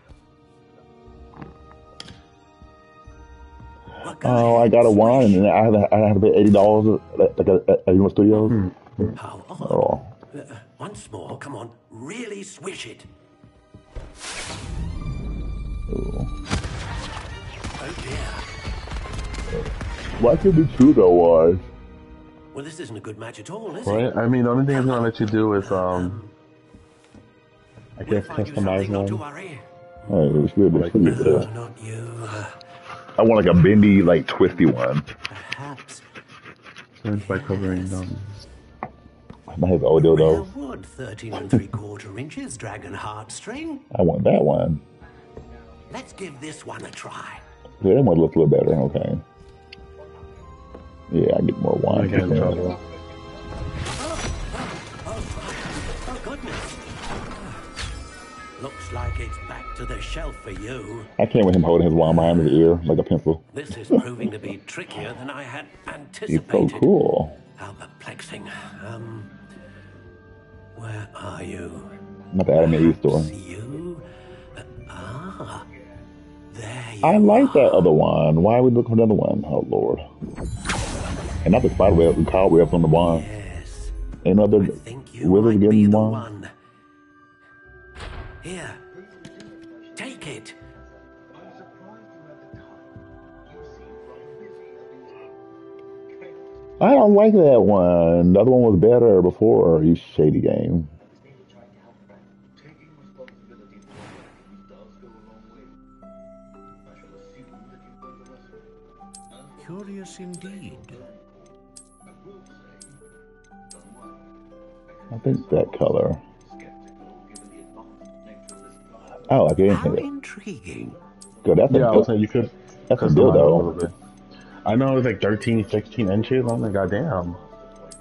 [SPEAKER 2] Oh, I got a one, and I had to, I had to pay eighty dollars at, at, at, at Universal Studios.
[SPEAKER 3] How
[SPEAKER 2] Oh,
[SPEAKER 3] Uh, once more, come on, really swish it. Oh dear.
[SPEAKER 2] why should be two though? Was
[SPEAKER 3] Well, this isn't a good match at all, is it?
[SPEAKER 1] Right? I mean, the only thing it's gonna let you do is um, I guess customize
[SPEAKER 3] Not to
[SPEAKER 1] one.
[SPEAKER 3] worry.
[SPEAKER 2] oh, it was good. It was good.
[SPEAKER 3] Not you. Uh,
[SPEAKER 2] I want like a bendy, like twisty one.
[SPEAKER 3] perhaps.
[SPEAKER 1] Search by covering um.
[SPEAKER 2] That has audio
[SPEAKER 3] Where
[SPEAKER 2] though.
[SPEAKER 3] would 13 and three quarter [LAUGHS] inches dragon heartstring?
[SPEAKER 2] I want that one.
[SPEAKER 3] Let's give this one a try.
[SPEAKER 2] Yeah, that one looks a little better. Okay. Yeah, I get more wine.
[SPEAKER 1] get in trouble.
[SPEAKER 3] Oh, goodness. [LAUGHS] Looks like it's back to the shelf for you.
[SPEAKER 2] I can't with him holding his wine behind his ear like a pencil.
[SPEAKER 3] This is proving to be trickier than I had anticipated.
[SPEAKER 2] He's
[SPEAKER 3] anticipated.
[SPEAKER 2] so cool.
[SPEAKER 3] How perplexing. Um, where are you?
[SPEAKER 2] Not the Adam and Eve store.
[SPEAKER 3] You? Uh, ah, there you
[SPEAKER 2] I like that other one. Why are we looking for another one? Oh Lord. And not the spider web, the cobwebs on the wand.
[SPEAKER 3] Yes.
[SPEAKER 2] No other wizards getting
[SPEAKER 3] the
[SPEAKER 2] one.
[SPEAKER 3] one. Here, take it.
[SPEAKER 2] I don't like that one. The other one was better before. You shady game.
[SPEAKER 3] Curious indeed.
[SPEAKER 2] I think that color. Oh, I can
[SPEAKER 3] How
[SPEAKER 2] hit it.
[SPEAKER 3] intriguing.
[SPEAKER 2] Good. That's a
[SPEAKER 1] Yeah, I was saying you could
[SPEAKER 2] That's a
[SPEAKER 1] customize
[SPEAKER 2] deal
[SPEAKER 1] it a
[SPEAKER 2] though.
[SPEAKER 1] I know it's like 13, 16 inches. I'm like, goddamn.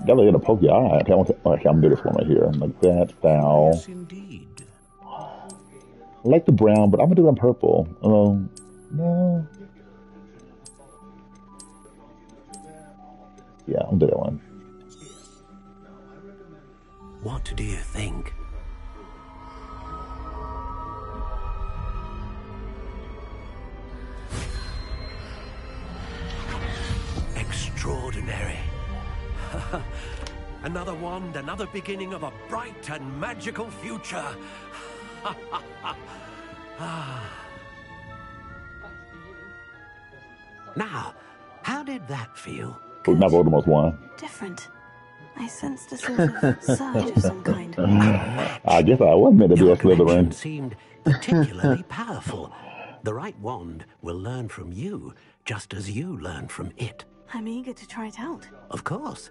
[SPEAKER 2] That look gonna poke your eye. Okay, I want to, okay, I'm gonna do this one right here. Like that style.
[SPEAKER 3] Yes, indeed.
[SPEAKER 2] I like the brown, but I'm gonna do it on purple. Um, no. Yeah, I'll do that one.
[SPEAKER 3] What do you think? Extraordinary. [LAUGHS] another wand, another beginning of a bright and magical future. [LAUGHS] Ah. now, how did that feel?
[SPEAKER 2] Not Voldemort's one.
[SPEAKER 5] Different. I sensed a sort of surge of some kind. [LAUGHS]
[SPEAKER 2] I guess I was meant to be a Slytherin.
[SPEAKER 3] seemed particularly powerful. The right wand will learn from you, just as you learn from it.
[SPEAKER 5] I'm eager to try it out.
[SPEAKER 3] Of course.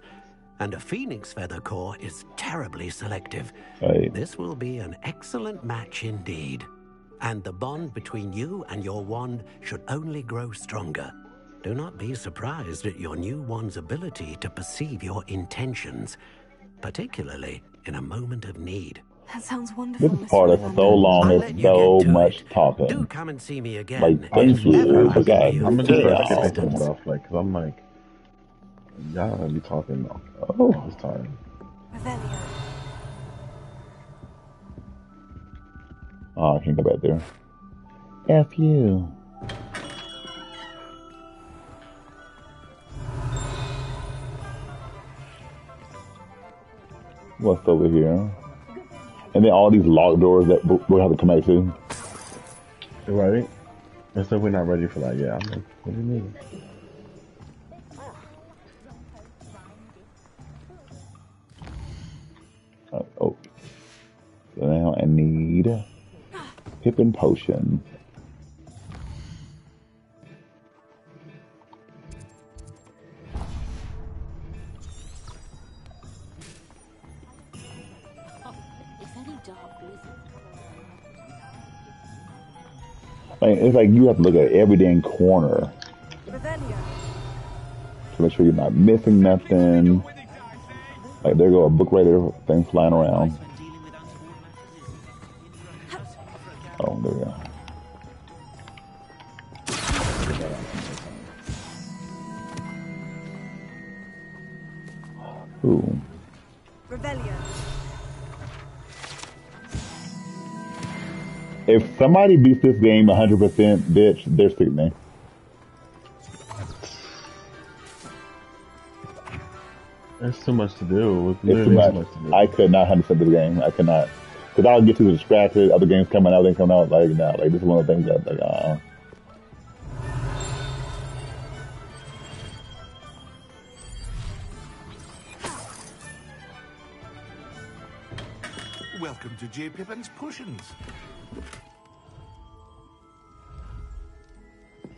[SPEAKER 3] And a phoenix feather core is terribly selective.
[SPEAKER 2] Right.
[SPEAKER 3] This will be an excellent match indeed. And the bond between you and your wand should only grow stronger. Do not be surprised at your new one's ability to perceive your intentions, particularly in a moment of need.
[SPEAKER 5] That sounds wonderful.
[SPEAKER 2] This part is so long. It's so much talking.
[SPEAKER 3] Do come and see me again.
[SPEAKER 2] Like, thank you. But God,
[SPEAKER 1] I'm gonna
[SPEAKER 2] damn.
[SPEAKER 1] just try to some stuff, like, cause I'm like, y'all gonna be talking all oh, this time.
[SPEAKER 5] Revelio.
[SPEAKER 2] Oh, ah, I can't go back there. F you. What's over here? And then all these locked doors that we- we'll have to come back to.
[SPEAKER 1] Right? And so we're not ready for that yet. I'm like, what do you mean?
[SPEAKER 2] Uh, oh. So now I need a Pippin Potion. Like, it's like you have to look at every damn corner to make sure you're not missing nothing. Like there go a book right there, thing flying around. Somebody beats this game 100%, bitch, they're sick me.
[SPEAKER 1] There's too much to do. It's
[SPEAKER 2] It's too much.
[SPEAKER 1] too much to do.
[SPEAKER 2] I could not 100% this game. I could not. Because I'll get too distracted. Other games coming out, they come out. Like, no, like, this is one of the things that, like, uh,
[SPEAKER 13] Welcome to J. Pippin's Potions.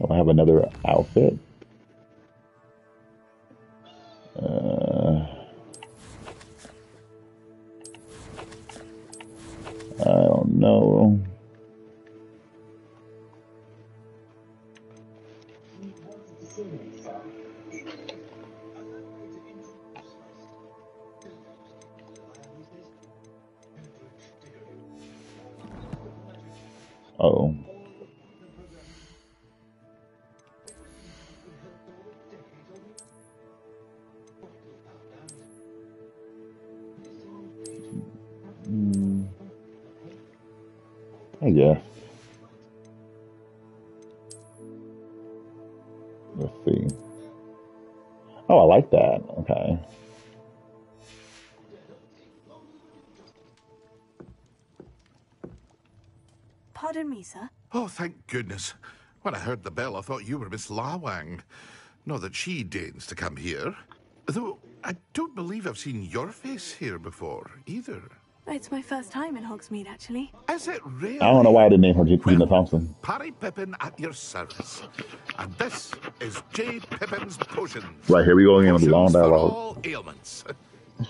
[SPEAKER 2] I have another outfit.
[SPEAKER 13] When I heard the bell, I thought you were Miss Lawang. Not that she deigns to come here. Though I don't believe I've seen your face here before, either.
[SPEAKER 5] It's my first time in Hogsmeade, actually.
[SPEAKER 13] Is it really?
[SPEAKER 2] I don't know why I didn't name her Gina Thompson.
[SPEAKER 13] Parry Pippin at your service. And this is J. Pippin's Potions.
[SPEAKER 2] Right, here we go again with the long
[SPEAKER 13] Potions for
[SPEAKER 2] dialogue.
[SPEAKER 13] all ailments.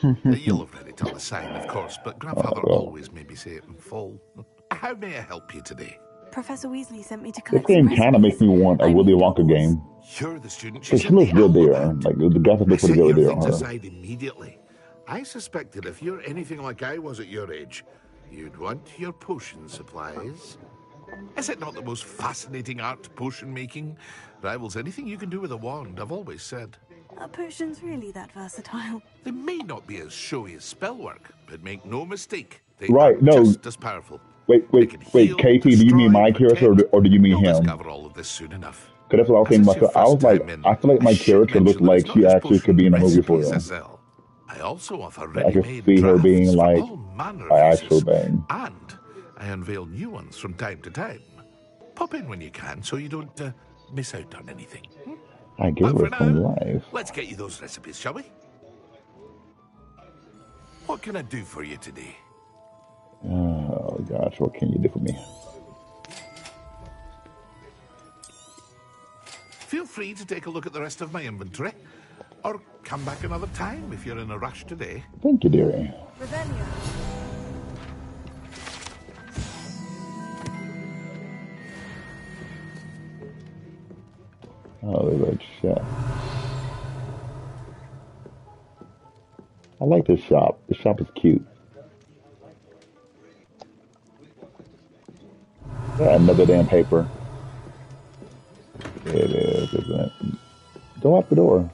[SPEAKER 13] [LAUGHS] You'll have read it on the sign, of course, but Grandfather
[SPEAKER 2] Oh, well.
[SPEAKER 13] always made me say it in full. How may I help you today?
[SPEAKER 5] Professor Weasley sent me to
[SPEAKER 2] This game kind of makes me want a Willy Wonka game.
[SPEAKER 13] You're the student she
[SPEAKER 2] Because she looks good there. Like, the graphics
[SPEAKER 13] I
[SPEAKER 2] look pretty good there on her.
[SPEAKER 13] immediately. I suspected if you're anything like I was at your age, you'd want your potion supplies. Is it not the most fascinating art, potion making? Rivals anything you can do with a wand, I've always said.
[SPEAKER 5] Are potions really that versatile?
[SPEAKER 13] They may not be as showy as spellwork, but make no mistake, they
[SPEAKER 2] Right,
[SPEAKER 13] are
[SPEAKER 2] no.
[SPEAKER 13] just as powerful.
[SPEAKER 2] Wait, wait, wait, KT, do you mean my character or do, or do you mean him?
[SPEAKER 13] discover all of this soon enough.
[SPEAKER 2] Because that's what I was
[SPEAKER 13] As
[SPEAKER 2] thinking myself. I was like, I feel like my character looks like she actually could be in a movie for
[SPEAKER 13] I
[SPEAKER 2] real.
[SPEAKER 13] I also offer
[SPEAKER 2] I could see her being like
[SPEAKER 13] all manner
[SPEAKER 2] an
[SPEAKER 13] of
[SPEAKER 2] actual thing.
[SPEAKER 13] And I unveil new ones from time to time. Pop in when you can so you don't uh, miss out on anything.
[SPEAKER 2] I
[SPEAKER 13] But
[SPEAKER 2] her
[SPEAKER 13] for
[SPEAKER 2] some
[SPEAKER 13] now,
[SPEAKER 2] life.
[SPEAKER 13] Let's get you those recipes, shall we? What can I do for you today?
[SPEAKER 2] Oh gosh, what can you do for me?
[SPEAKER 13] Feel free to take a look at the rest of my inventory. Or come back another time if you're in a rush today.
[SPEAKER 2] Thank you, dearie.
[SPEAKER 5] Revelio.
[SPEAKER 2] Oh, chest. I like this shop. This shop is cute. Another damn paper. It is, isn't it? Go out the door.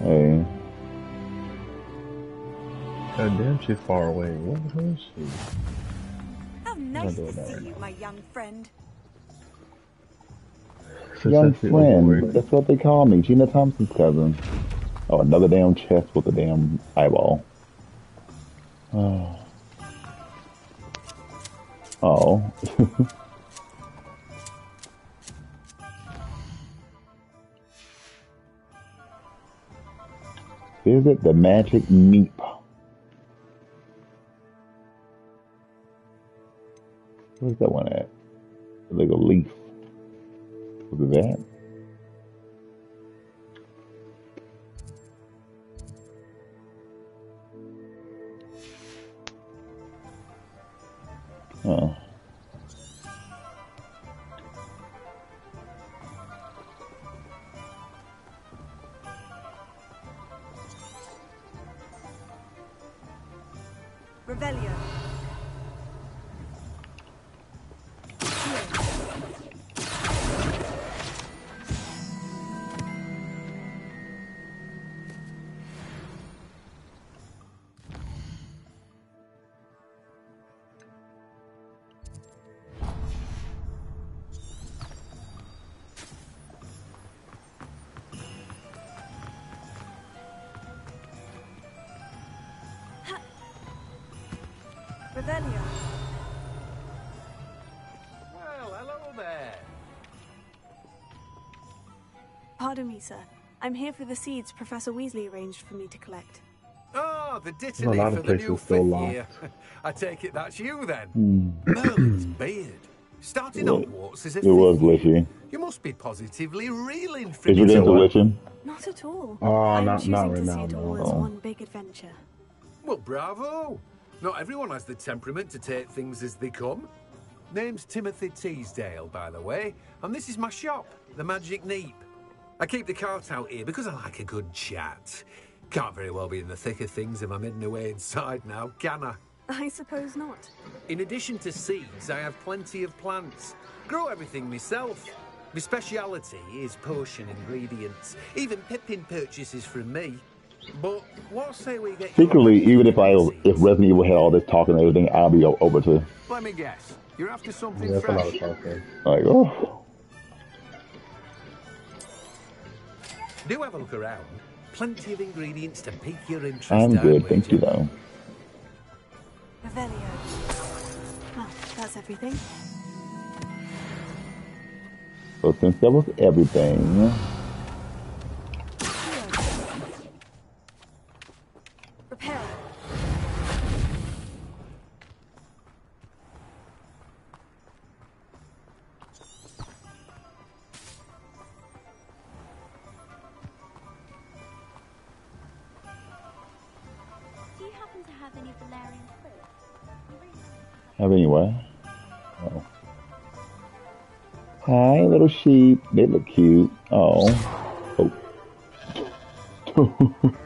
[SPEAKER 2] Hey.
[SPEAKER 1] God damn, she's far away. Where the hell is she?
[SPEAKER 14] How nice to see you, my young friend.
[SPEAKER 2] Young friend. That's what they call me. Gina Thompson's cousin. Oh, another damn chest with a damn eyeball. Oh. Oh. [LAUGHS] Is it the Magic Neep. Where's that one at? Like a leaf. Look at that? Oh.
[SPEAKER 5] Sir. I'm here for the seeds Professor Weasley arranged for me to collect.
[SPEAKER 13] Oh, the
[SPEAKER 1] There's a
[SPEAKER 13] dittany for the new
[SPEAKER 1] places still
[SPEAKER 13] fifth year. [LAUGHS] I take it that's you then.
[SPEAKER 2] Hmm.
[SPEAKER 13] Merlin's beard. Starting
[SPEAKER 2] It-
[SPEAKER 13] Hogwarts as a
[SPEAKER 2] It was
[SPEAKER 13] fifth You must be positively reeling for
[SPEAKER 2] Is
[SPEAKER 13] it.
[SPEAKER 2] game glitching?
[SPEAKER 5] Not at all.
[SPEAKER 1] Oh,
[SPEAKER 5] I'm
[SPEAKER 1] not-
[SPEAKER 5] choosing
[SPEAKER 1] not
[SPEAKER 5] to
[SPEAKER 1] right
[SPEAKER 5] see
[SPEAKER 1] now,
[SPEAKER 5] it
[SPEAKER 1] no.
[SPEAKER 5] as one big adventure.
[SPEAKER 13] Well, bravo. Not everyone has the temperament to take things as they come. Name's Timothy Teasdale, by the way, and this is my shop, the Magic Neep. I keep the cart out here because I like a good chat. Can't very well be in the thick of things if I'm hidden away inside now, can I?
[SPEAKER 5] I suppose not.
[SPEAKER 13] In addition to seeds, I have plenty of plants. Grow everything myself. My speciality is potion ingredients. Even Pippin purchases from me. But what say we get you
[SPEAKER 2] Secretly, even if I if Resident Evil had all this talking and everything, I'll be over to
[SPEAKER 13] Let me guess. You're after something
[SPEAKER 1] Yeah, that's a lot
[SPEAKER 13] fresh.
[SPEAKER 1] of talking.
[SPEAKER 2] like oh.
[SPEAKER 13] Do have a look around. Plenty of ingredients to pique your interest.
[SPEAKER 2] I'm good, thank you though.
[SPEAKER 5] Revelio. Well, that's everything.
[SPEAKER 2] So since that was everything, little sheep. They look cute. Oh. Oh. [LAUGHS]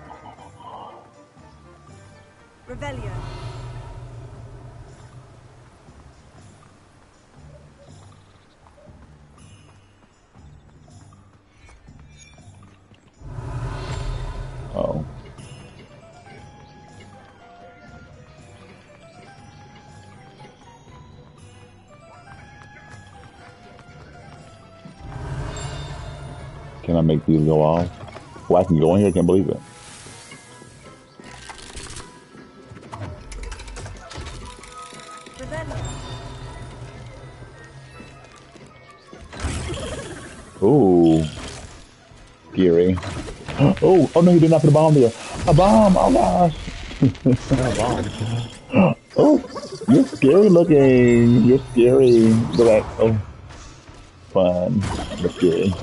[SPEAKER 2] Can make these go off? Oh, I can go in here. I can't believe it. Ooh. Scary. [GASPS] Oh, oh no, he did not put a bomb there. A bomb, oh gosh. [LAUGHS] oh, you're scary looking. You're scary. Back. Oh, fun. You're scary.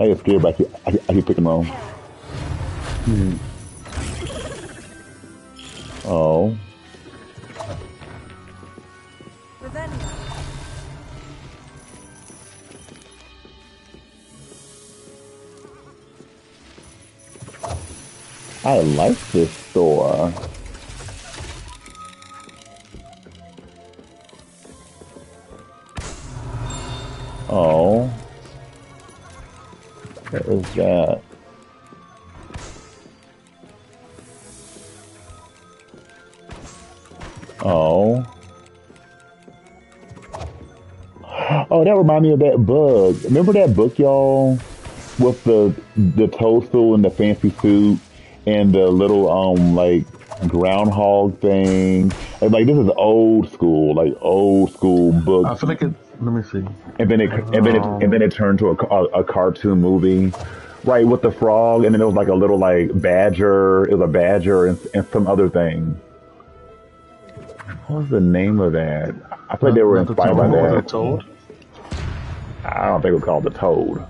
[SPEAKER 2] I get scared, but I keep, picking them. Hmm. Oh. I like this that reminds me of that bug. Remember that book, y'all? With the the toadstool and the fancy suit and the little um like groundhog thing. And, like this is old school, like old school book.
[SPEAKER 1] I feel like it. Let me see.
[SPEAKER 2] And then it and then it and then it turned to a, a, a cartoon movie, right? With the frog, and then it was like a little like badger. It was a badger and, and some other thing. What was the name of that? I feel like they were inspired by that.
[SPEAKER 1] It?
[SPEAKER 2] I don't think it was called the Toad.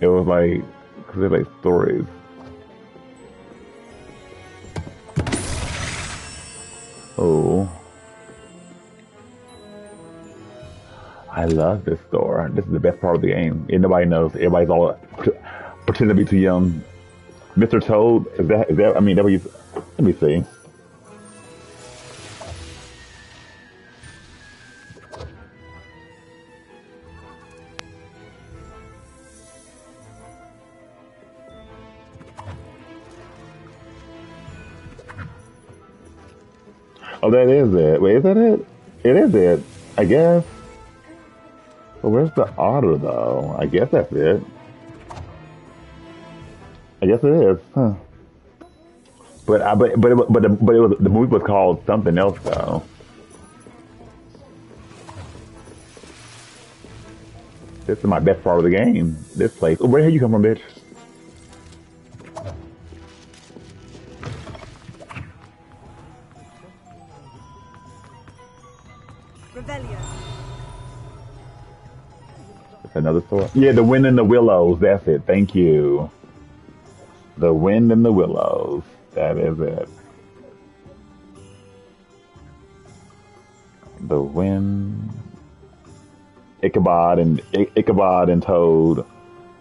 [SPEAKER 2] It was like because they're like stories. Oh. I love this store. This is the best part of the game. And nobody knows. Everybody's all pre- pretending to be too young. Mr. Toad, is that, is that, I mean, that you, let me see. Oh, that is it. Wait, is that it? It is it. I guess. But where's the otter, though? I guess that's it. I guess it is. Huh. But I, but but it, but the, but it was, the movie was called something else though. This is my best part of the game. This place. Where the hell you come from, bitch? Yeah, the wind and the willows. That's it. Thank you. The wind and the willows. That is it. The wind. Ichabod and I- Ichabod and Toad.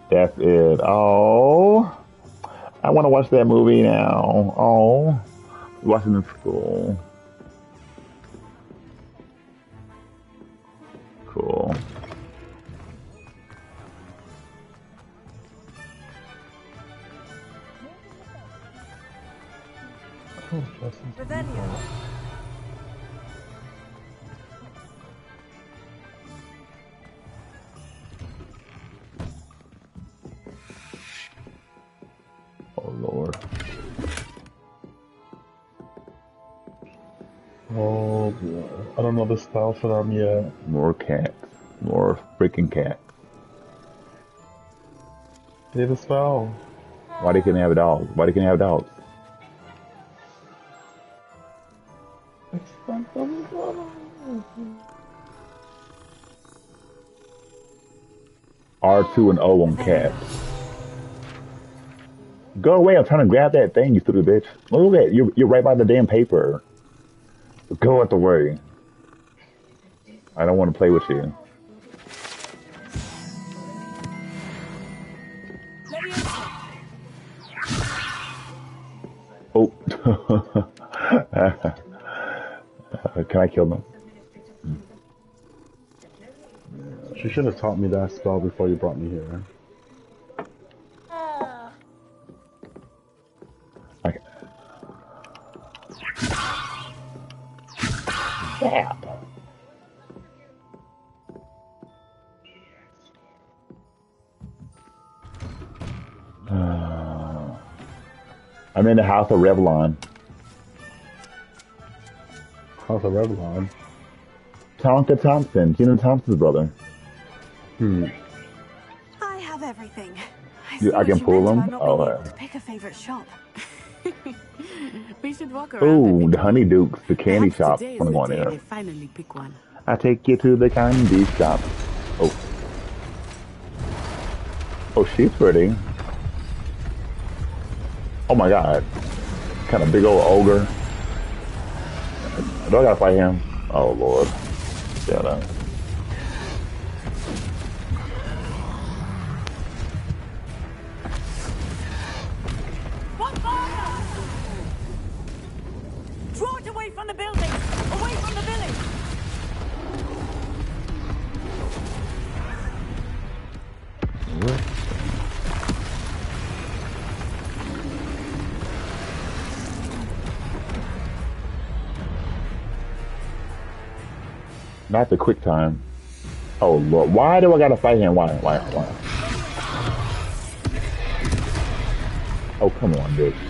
[SPEAKER 2] That's it. Oh, I want to watch that movie now. Oh, watching in school.
[SPEAKER 1] Don't know the style for them yet.
[SPEAKER 2] More cats. More freaking cats.
[SPEAKER 1] They a spell.
[SPEAKER 2] Why they couldn't have dogs? Why they couldn't have dogs? R2 and O on cats. Go away, I'm trying to grab that thing, you stupid bitch. Look at you you're right by the damn paper. Go out the way. I don't want to play with you. Oh. [LAUGHS] Can I kill them?
[SPEAKER 1] She should have taught me that spell before you brought me here.
[SPEAKER 2] In the house of Revlon.
[SPEAKER 1] House of Revlon.
[SPEAKER 2] Tonka Thompson, Tina Thompson's brother.
[SPEAKER 1] Hmm.
[SPEAKER 5] I have everything. I
[SPEAKER 2] You- I can pull them?
[SPEAKER 5] about
[SPEAKER 2] Oh,
[SPEAKER 5] being
[SPEAKER 2] uh.
[SPEAKER 5] Pick a favorite shop. [LAUGHS]
[SPEAKER 8] We should walk around.
[SPEAKER 2] Ooh, the Honeydukes, the candy shop.
[SPEAKER 8] Today is
[SPEAKER 2] I'm
[SPEAKER 8] the
[SPEAKER 2] going there.
[SPEAKER 8] finally pick one.
[SPEAKER 2] I take you to the candy shop. Oh, Oh, she's pretty. Oh my god. Kind of big old ogre. Do I gotta fight him? Oh lord. Yeah, that. Not the quick time. Oh lord. Why do I gotta fight him? Why? Why? Why? Oh come on, bitch.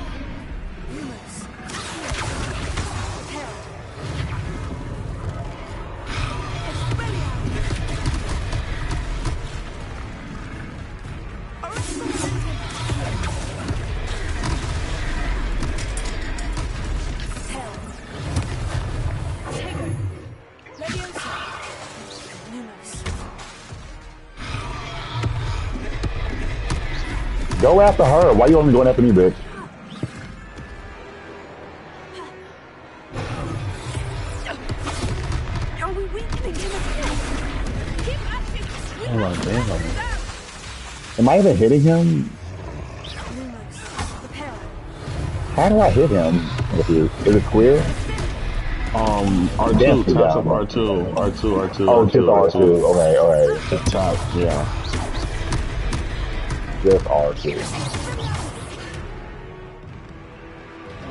[SPEAKER 2] After her. Why you only going after me, bitch?
[SPEAKER 7] Are we weakening him again? Keep at him!
[SPEAKER 2] Hold on, damn. Am I even hitting him? How do I hit him? With you? Is it square?
[SPEAKER 1] Um, R2,
[SPEAKER 2] Dance
[SPEAKER 1] top
[SPEAKER 2] down.
[SPEAKER 1] up R2, R2, R2.
[SPEAKER 2] Oh, just R2. Okay, alright.
[SPEAKER 1] The top, yeah.
[SPEAKER 2] Just R2.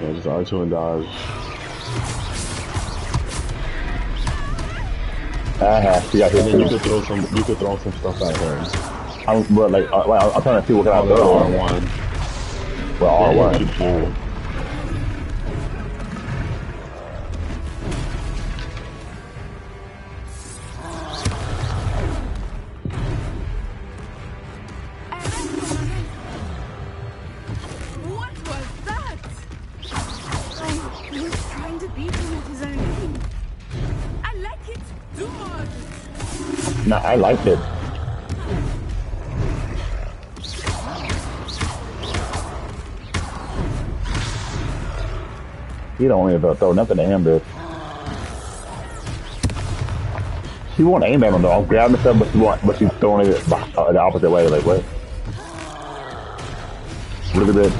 [SPEAKER 1] Yeah, just R2 and dodge.
[SPEAKER 2] I have to. I
[SPEAKER 1] And then you could throw some, you could throw some stuff at her.
[SPEAKER 2] I'm, but like, uh, like, I'm trying to see what can I
[SPEAKER 1] with
[SPEAKER 2] throw.
[SPEAKER 1] R1.
[SPEAKER 2] Well, R1.
[SPEAKER 1] you
[SPEAKER 5] I
[SPEAKER 2] liked it. You don't even throw nothing at him, bitch. She won't aim at him though. I'm grabbing stuff, but she want, but she's throwing it uh, the opposite way. Like what? Look at this.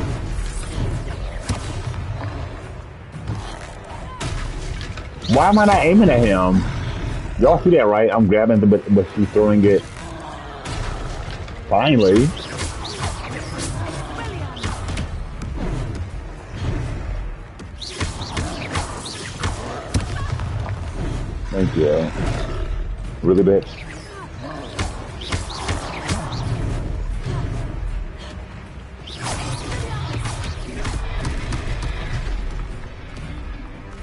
[SPEAKER 2] Why am I not aiming at him? Y'all see that, right? I'm grabbing it, but, but she's throwing it. Finally. Thank you. Really, bitch?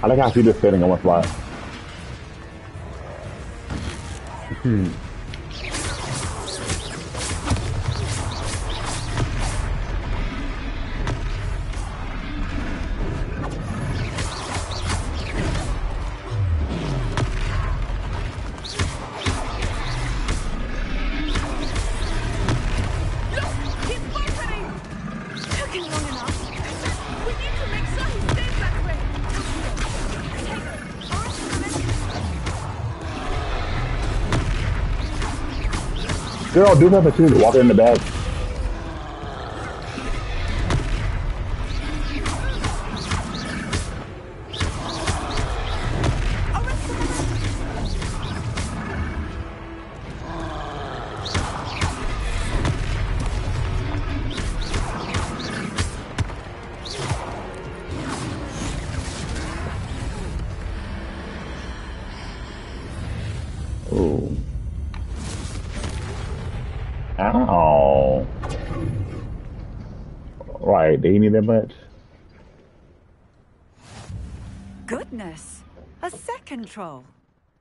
[SPEAKER 2] I like how she just sitting on one spot. Hmm. Girl, do nothing too. Walk in the back. Right, do you that much?
[SPEAKER 14] Goodness! A second troll.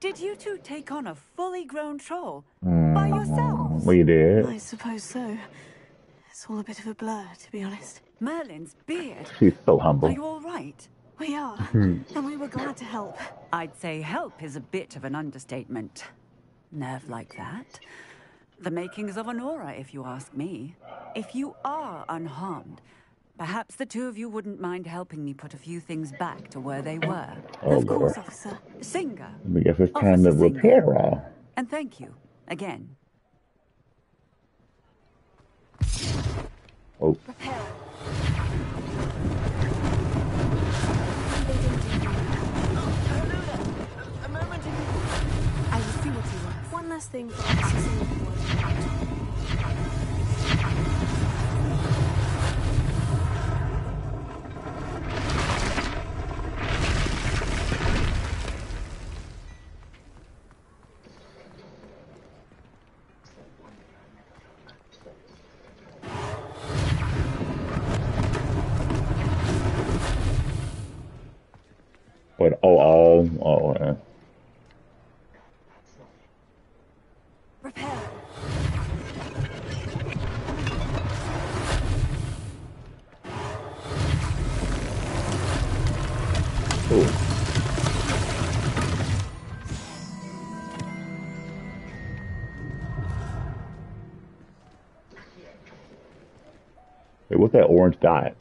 [SPEAKER 14] Did you two take on a fully grown troll?
[SPEAKER 2] By
[SPEAKER 14] yourselves?
[SPEAKER 2] We did.
[SPEAKER 5] I suppose so. It's all a bit of a blur, to be honest.
[SPEAKER 14] Merlin's beard. [LAUGHS]
[SPEAKER 2] She's so humble.
[SPEAKER 14] Are you all right?
[SPEAKER 5] We are, [LAUGHS]
[SPEAKER 2] Hmm.
[SPEAKER 5] and we were glad to help.
[SPEAKER 14] I'd say help is a bit of an understatement. Nerve like that. The makings of an Auror, if you ask me. If you are unharmed, perhaps the two of you wouldn't mind helping me put a few things back to where they oh, were.
[SPEAKER 2] Oh, Of course, Lord.
[SPEAKER 14] officer. Singer.
[SPEAKER 2] I guess it's time to repair all.
[SPEAKER 14] And thank you, again.
[SPEAKER 2] Oh.
[SPEAKER 4] I will see what you want. One last thing for Officer Singapore.
[SPEAKER 2] Wait, oh, all, oh, uh, cool. Wait, what's that orange dot?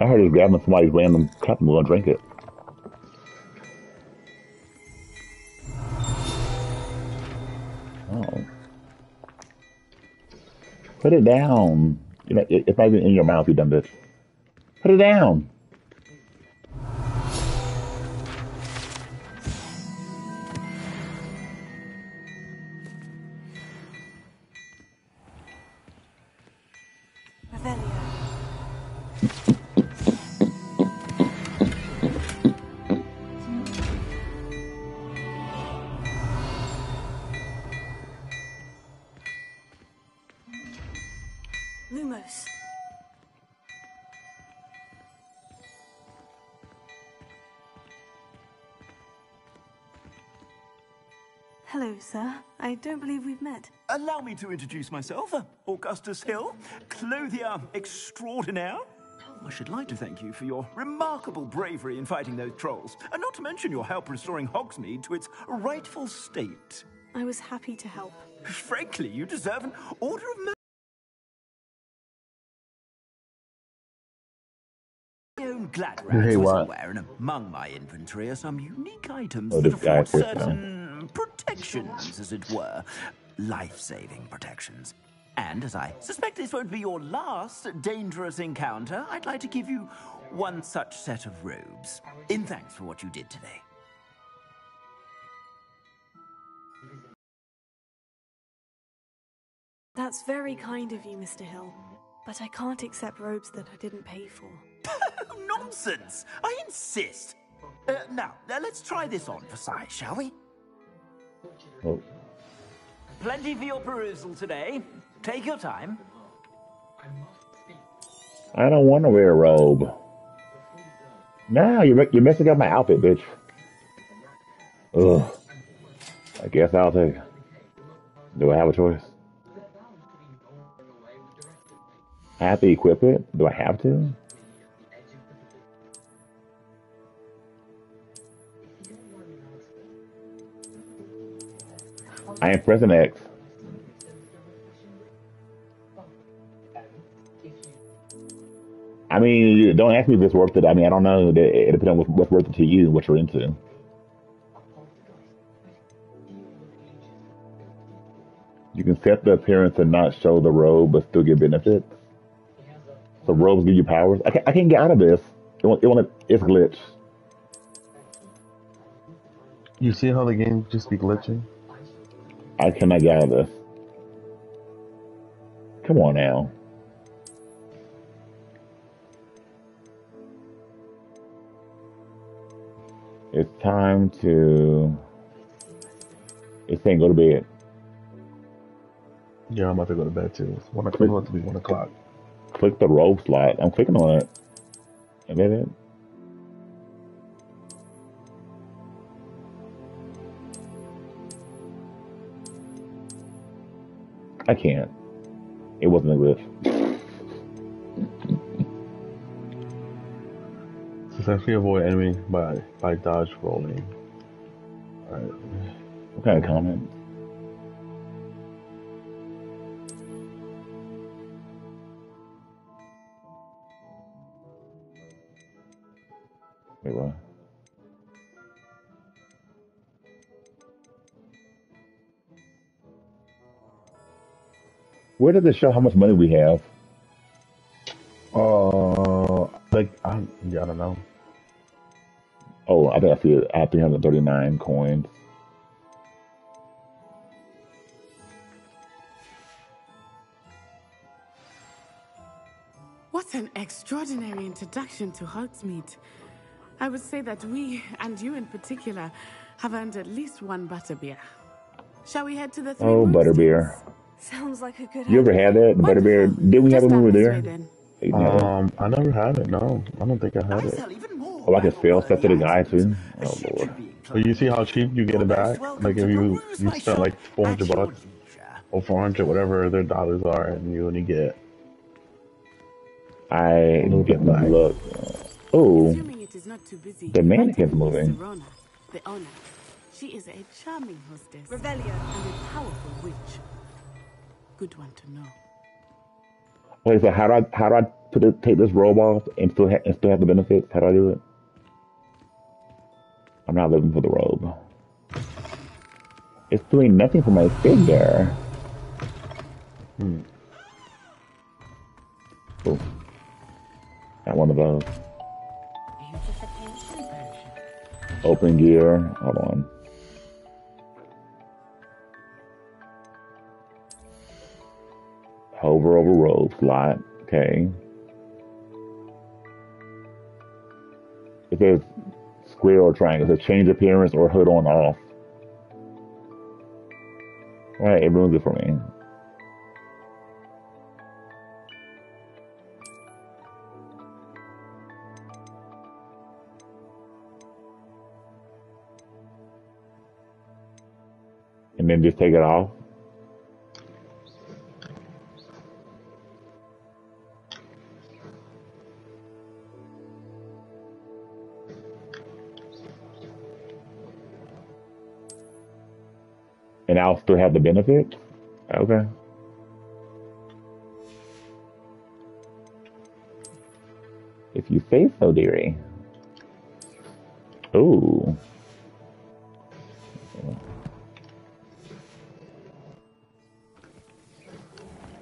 [SPEAKER 2] I heard us grabbing somebody's random cup and we're gonna drink it. Oh. Put it down. You know, it- it's not even in your mouth, you dumb bitch. Put it down.
[SPEAKER 4] I don't believe we've met.
[SPEAKER 15] Allow me to introduce myself, uh, Augustus Hill, clothier extraordinaire. I should like to thank you for your remarkable bravery in fighting those trolls, and not to mention your help restoring Hogsmeade to its rightful state.
[SPEAKER 4] I was happy to help.
[SPEAKER 15] Frankly, you deserve an Order of Merit. My own glad rags
[SPEAKER 2] Hey,
[SPEAKER 15] was
[SPEAKER 2] what?
[SPEAKER 15] aware, and among my inventory are some unique items
[SPEAKER 2] Oh,
[SPEAKER 15] that afford
[SPEAKER 2] sits down.
[SPEAKER 15] certain protections, as it were. Life-saving protections. And as I suspect this won't be your last dangerous encounter, I'd like to give you one such set of robes, in thanks for what you did today.
[SPEAKER 4] That's very kind of you, Mr. Hill. But I can't accept robes that I didn't pay for. [LAUGHS]
[SPEAKER 15] Nonsense! I insist! Uh, now, uh, let's try this on for size, shall we?
[SPEAKER 2] Oh.
[SPEAKER 15] Plenty for your perusal today. Take your time.
[SPEAKER 2] I don't want to wear a robe. No, you're, you're messing up my outfit, bitch. Ugh. I guess I'll take. Do I have a choice? I have to equip it? Do I have to? I am pressing X. I mean, don't ask me if it's worth it. I mean, I don't know. It depends on what's, what's worth it to you, and what you're into. You can set the appearance and not show the robe, but still get benefits. So robes give you powers. I can't, I can't get out of this. It won't, it won't, it's glitch.
[SPEAKER 1] You see how the game just be glitching?
[SPEAKER 2] I cannot get out of this. Come on Al. It's time to. It's time to go to bed.
[SPEAKER 1] Yeah, I'm about to go to bed too. It's one o'clock. It's about to be one o'clock.
[SPEAKER 2] Click the robe slot. I'm clicking on it. Is that it? I can't. It wasn't a glyph.
[SPEAKER 1] Successfully avoid enemy by by dodge rolling. Alright.
[SPEAKER 2] What kind of comment? Wait, what? Where does it show how much money we have?
[SPEAKER 1] Uh, like I, yeah, I don't know.
[SPEAKER 2] Oh, I think I see it. I have 339 coins.
[SPEAKER 8] What an extraordinary introduction to Hogsmeade. I would say that we, and you in particular, have earned at least one butterbeer. Shall we head to the three
[SPEAKER 2] Oh,
[SPEAKER 8] moons?
[SPEAKER 2] butterbeer.
[SPEAKER 7] Sounds like a good
[SPEAKER 2] You ever had that? The butterbeer? Did we have it when we were there? Hey.
[SPEAKER 1] Um, I never had it. No, I don't think I had it.
[SPEAKER 2] Oh, I can spell stuff to the guy too. Oh lord.
[SPEAKER 1] But you see how cheap you get it back? Like if you you spend like four hundred bucks or four hundred, whatever their dollars are, and you only get
[SPEAKER 2] I didn't get my look. Oh,
[SPEAKER 8] Assuming it is not too busy.
[SPEAKER 2] the mannequin's moving.
[SPEAKER 8] The owner. She is a charming hostess.
[SPEAKER 7] Revelio.
[SPEAKER 8] And a powerful witch. Good one to know.
[SPEAKER 2] Wait, so how do I how do I put it, take this robe off and still ha- and still have the benefits? How do I do it? I'm not living for the robe. It's doing nothing for my figure. Hmm. Oh. Got one of those. Open gear. Hold on. Hover over robe slot. Okay. It says square or triangle. It says change appearance or hood on off. Alright, it ruins it for me. And then just take it off. And I'll still have the benefit? Okay. If you say so, dearie. Ooh.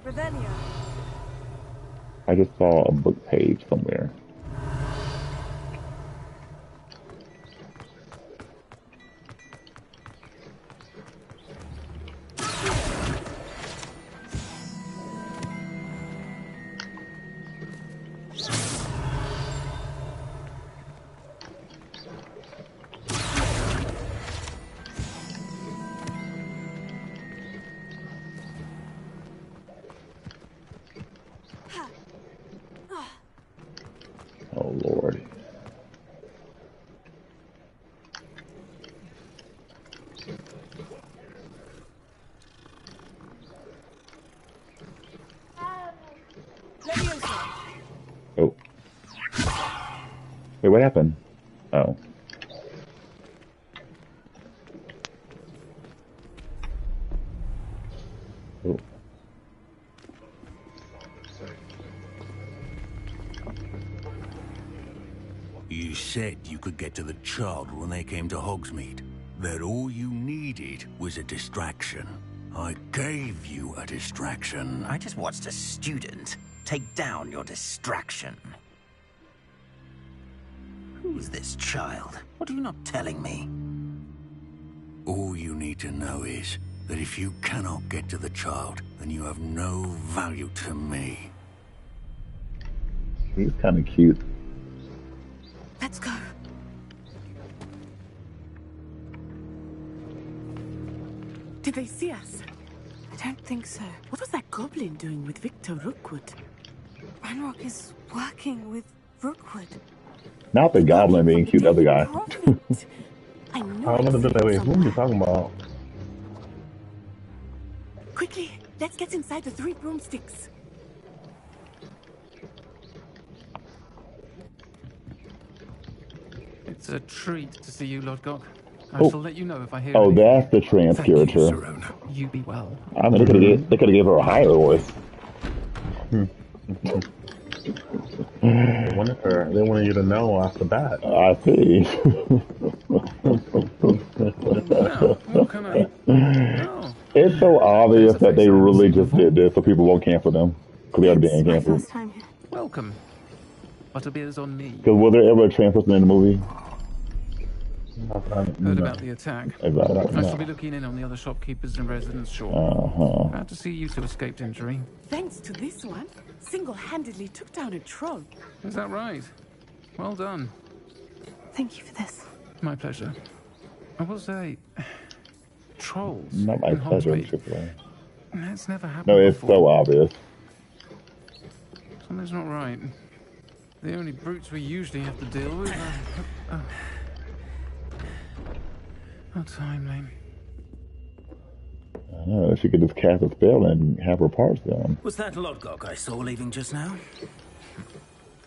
[SPEAKER 7] Revelio.
[SPEAKER 2] I just saw a book page somewhere. Oh.
[SPEAKER 16] You said you could get to the child when they came to Hogsmeade. That all you needed was a distraction. I gave you a distraction.
[SPEAKER 15] I just watched a student take down your distraction. Who's this child? What are you not telling me?
[SPEAKER 16] All you need to know is that if you cannot get to the child, then you have no value to me.
[SPEAKER 2] He's kind of cute.
[SPEAKER 8] Let's go. Did they see us?
[SPEAKER 4] I don't think so.
[SPEAKER 8] What was that goblin doing with Victor Rookwood?
[SPEAKER 4] Ranrock is working with Rookwood.
[SPEAKER 2] Not the goblin being cute, the other guy.
[SPEAKER 8] I,
[SPEAKER 1] I wait, who are you talking about?
[SPEAKER 8] Let's get inside the three broomsticks.
[SPEAKER 17] It's a treat to see you, Lodgok. I
[SPEAKER 2] Oh.
[SPEAKER 17] shall let you know if I hear
[SPEAKER 2] Oh,
[SPEAKER 17] anything.
[SPEAKER 2] that's the trans character.
[SPEAKER 17] You be well.
[SPEAKER 2] I mean, they could have they could have gave her a higher voice.
[SPEAKER 1] They wanted her. They wanted you to know off the bat.
[SPEAKER 2] I see. It's so obvious that they really just did this so people won't cancel them. Because they are being canceled.
[SPEAKER 4] time here.
[SPEAKER 17] Welcome. Butterbeer's on me.
[SPEAKER 2] Because was there ever a trans person in the movie?
[SPEAKER 17] Heard about the attack.
[SPEAKER 2] Exactly.
[SPEAKER 17] I shall be looking in on the other shopkeepers and residents shortly.
[SPEAKER 2] Uh-huh.
[SPEAKER 17] Glad to see you two escaped injury.
[SPEAKER 8] Thanks to this one, single-handedly took down a troll.
[SPEAKER 17] Is that right? Well done.
[SPEAKER 4] Thank you for this.
[SPEAKER 17] My pleasure. I will say, trolls.
[SPEAKER 2] Not my pleasure,
[SPEAKER 17] Hogsmeade.
[SPEAKER 2] Triple
[SPEAKER 17] That's never happened
[SPEAKER 2] No, it's
[SPEAKER 17] before.
[SPEAKER 2] so obvious.
[SPEAKER 17] Something's not right. The only brutes we usually have to deal with are... Uh, oh. How timely.
[SPEAKER 2] I don't know, she could just cast a spell and have her parts done.
[SPEAKER 15] Was that Lodgok I saw leaving just now?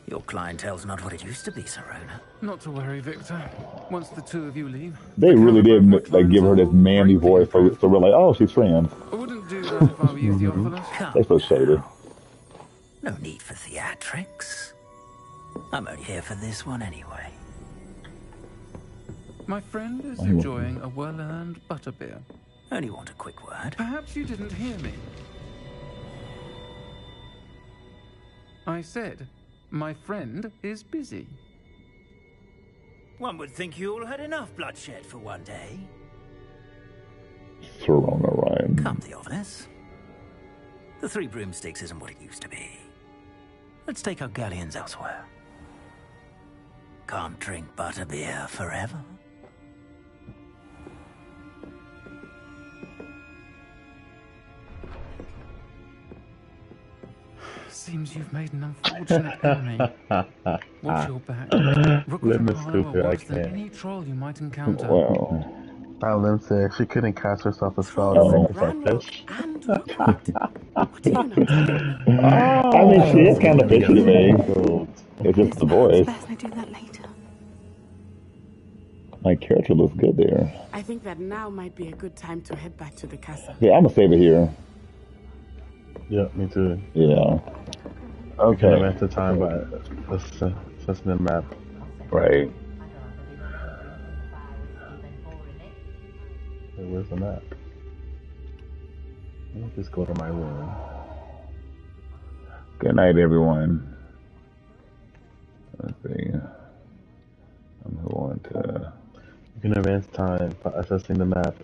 [SPEAKER 15] Your clientele's not what it used to be, Sirona.
[SPEAKER 17] Not to worry, Victor. Once the two of you leave,
[SPEAKER 2] They really did like give her this manly voice, so, so we're like, oh, she's trans.
[SPEAKER 17] I wouldn't do that if I were you, Theophilus. [LAUGHS]
[SPEAKER 2] They so shady.
[SPEAKER 15] No need for theatrics. I'm only here for this one anyway.
[SPEAKER 17] My friend is
[SPEAKER 15] Oh.
[SPEAKER 17] enjoying a well-earned butterbeer.
[SPEAKER 15] Only want a quick word.
[SPEAKER 17] Perhaps you didn't hear me. I said, my friend is busy.
[SPEAKER 15] One would think you all had enough bloodshed for one day.
[SPEAKER 2] Sirona Ryan.
[SPEAKER 15] Come, Theophilus. The Three Broomsticks isn't what it used to be. Let's take our galleons elsewhere. Can't drink butterbeer forever.
[SPEAKER 17] Seems you've made an unfortunate [LAUGHS] enemy. Watch your back. Rookwood
[SPEAKER 1] Lim is stupid, I
[SPEAKER 17] worse
[SPEAKER 1] can't.
[SPEAKER 17] any troll you might encounter.
[SPEAKER 2] Wow.
[SPEAKER 1] Now Lim said she couldn't cast herself a spell
[SPEAKER 2] Oh.
[SPEAKER 1] to make herself fish.
[SPEAKER 2] I mean, she is oh. kind of fishy to me. It's just the voice.
[SPEAKER 4] Best I do that later.
[SPEAKER 2] My character looks good there.
[SPEAKER 8] I think that now might be a good time to head back to the castle.
[SPEAKER 2] Yeah, I'm gonna save it here.
[SPEAKER 1] Yeah, me too.
[SPEAKER 2] Yeah.
[SPEAKER 1] Okay. At the time, let's the map.
[SPEAKER 2] Right.
[SPEAKER 1] Hey, where's the map? Let me just go to my room.
[SPEAKER 2] Good night, everyone. Let's see. I'm going to.
[SPEAKER 1] You can advance time by assessing the map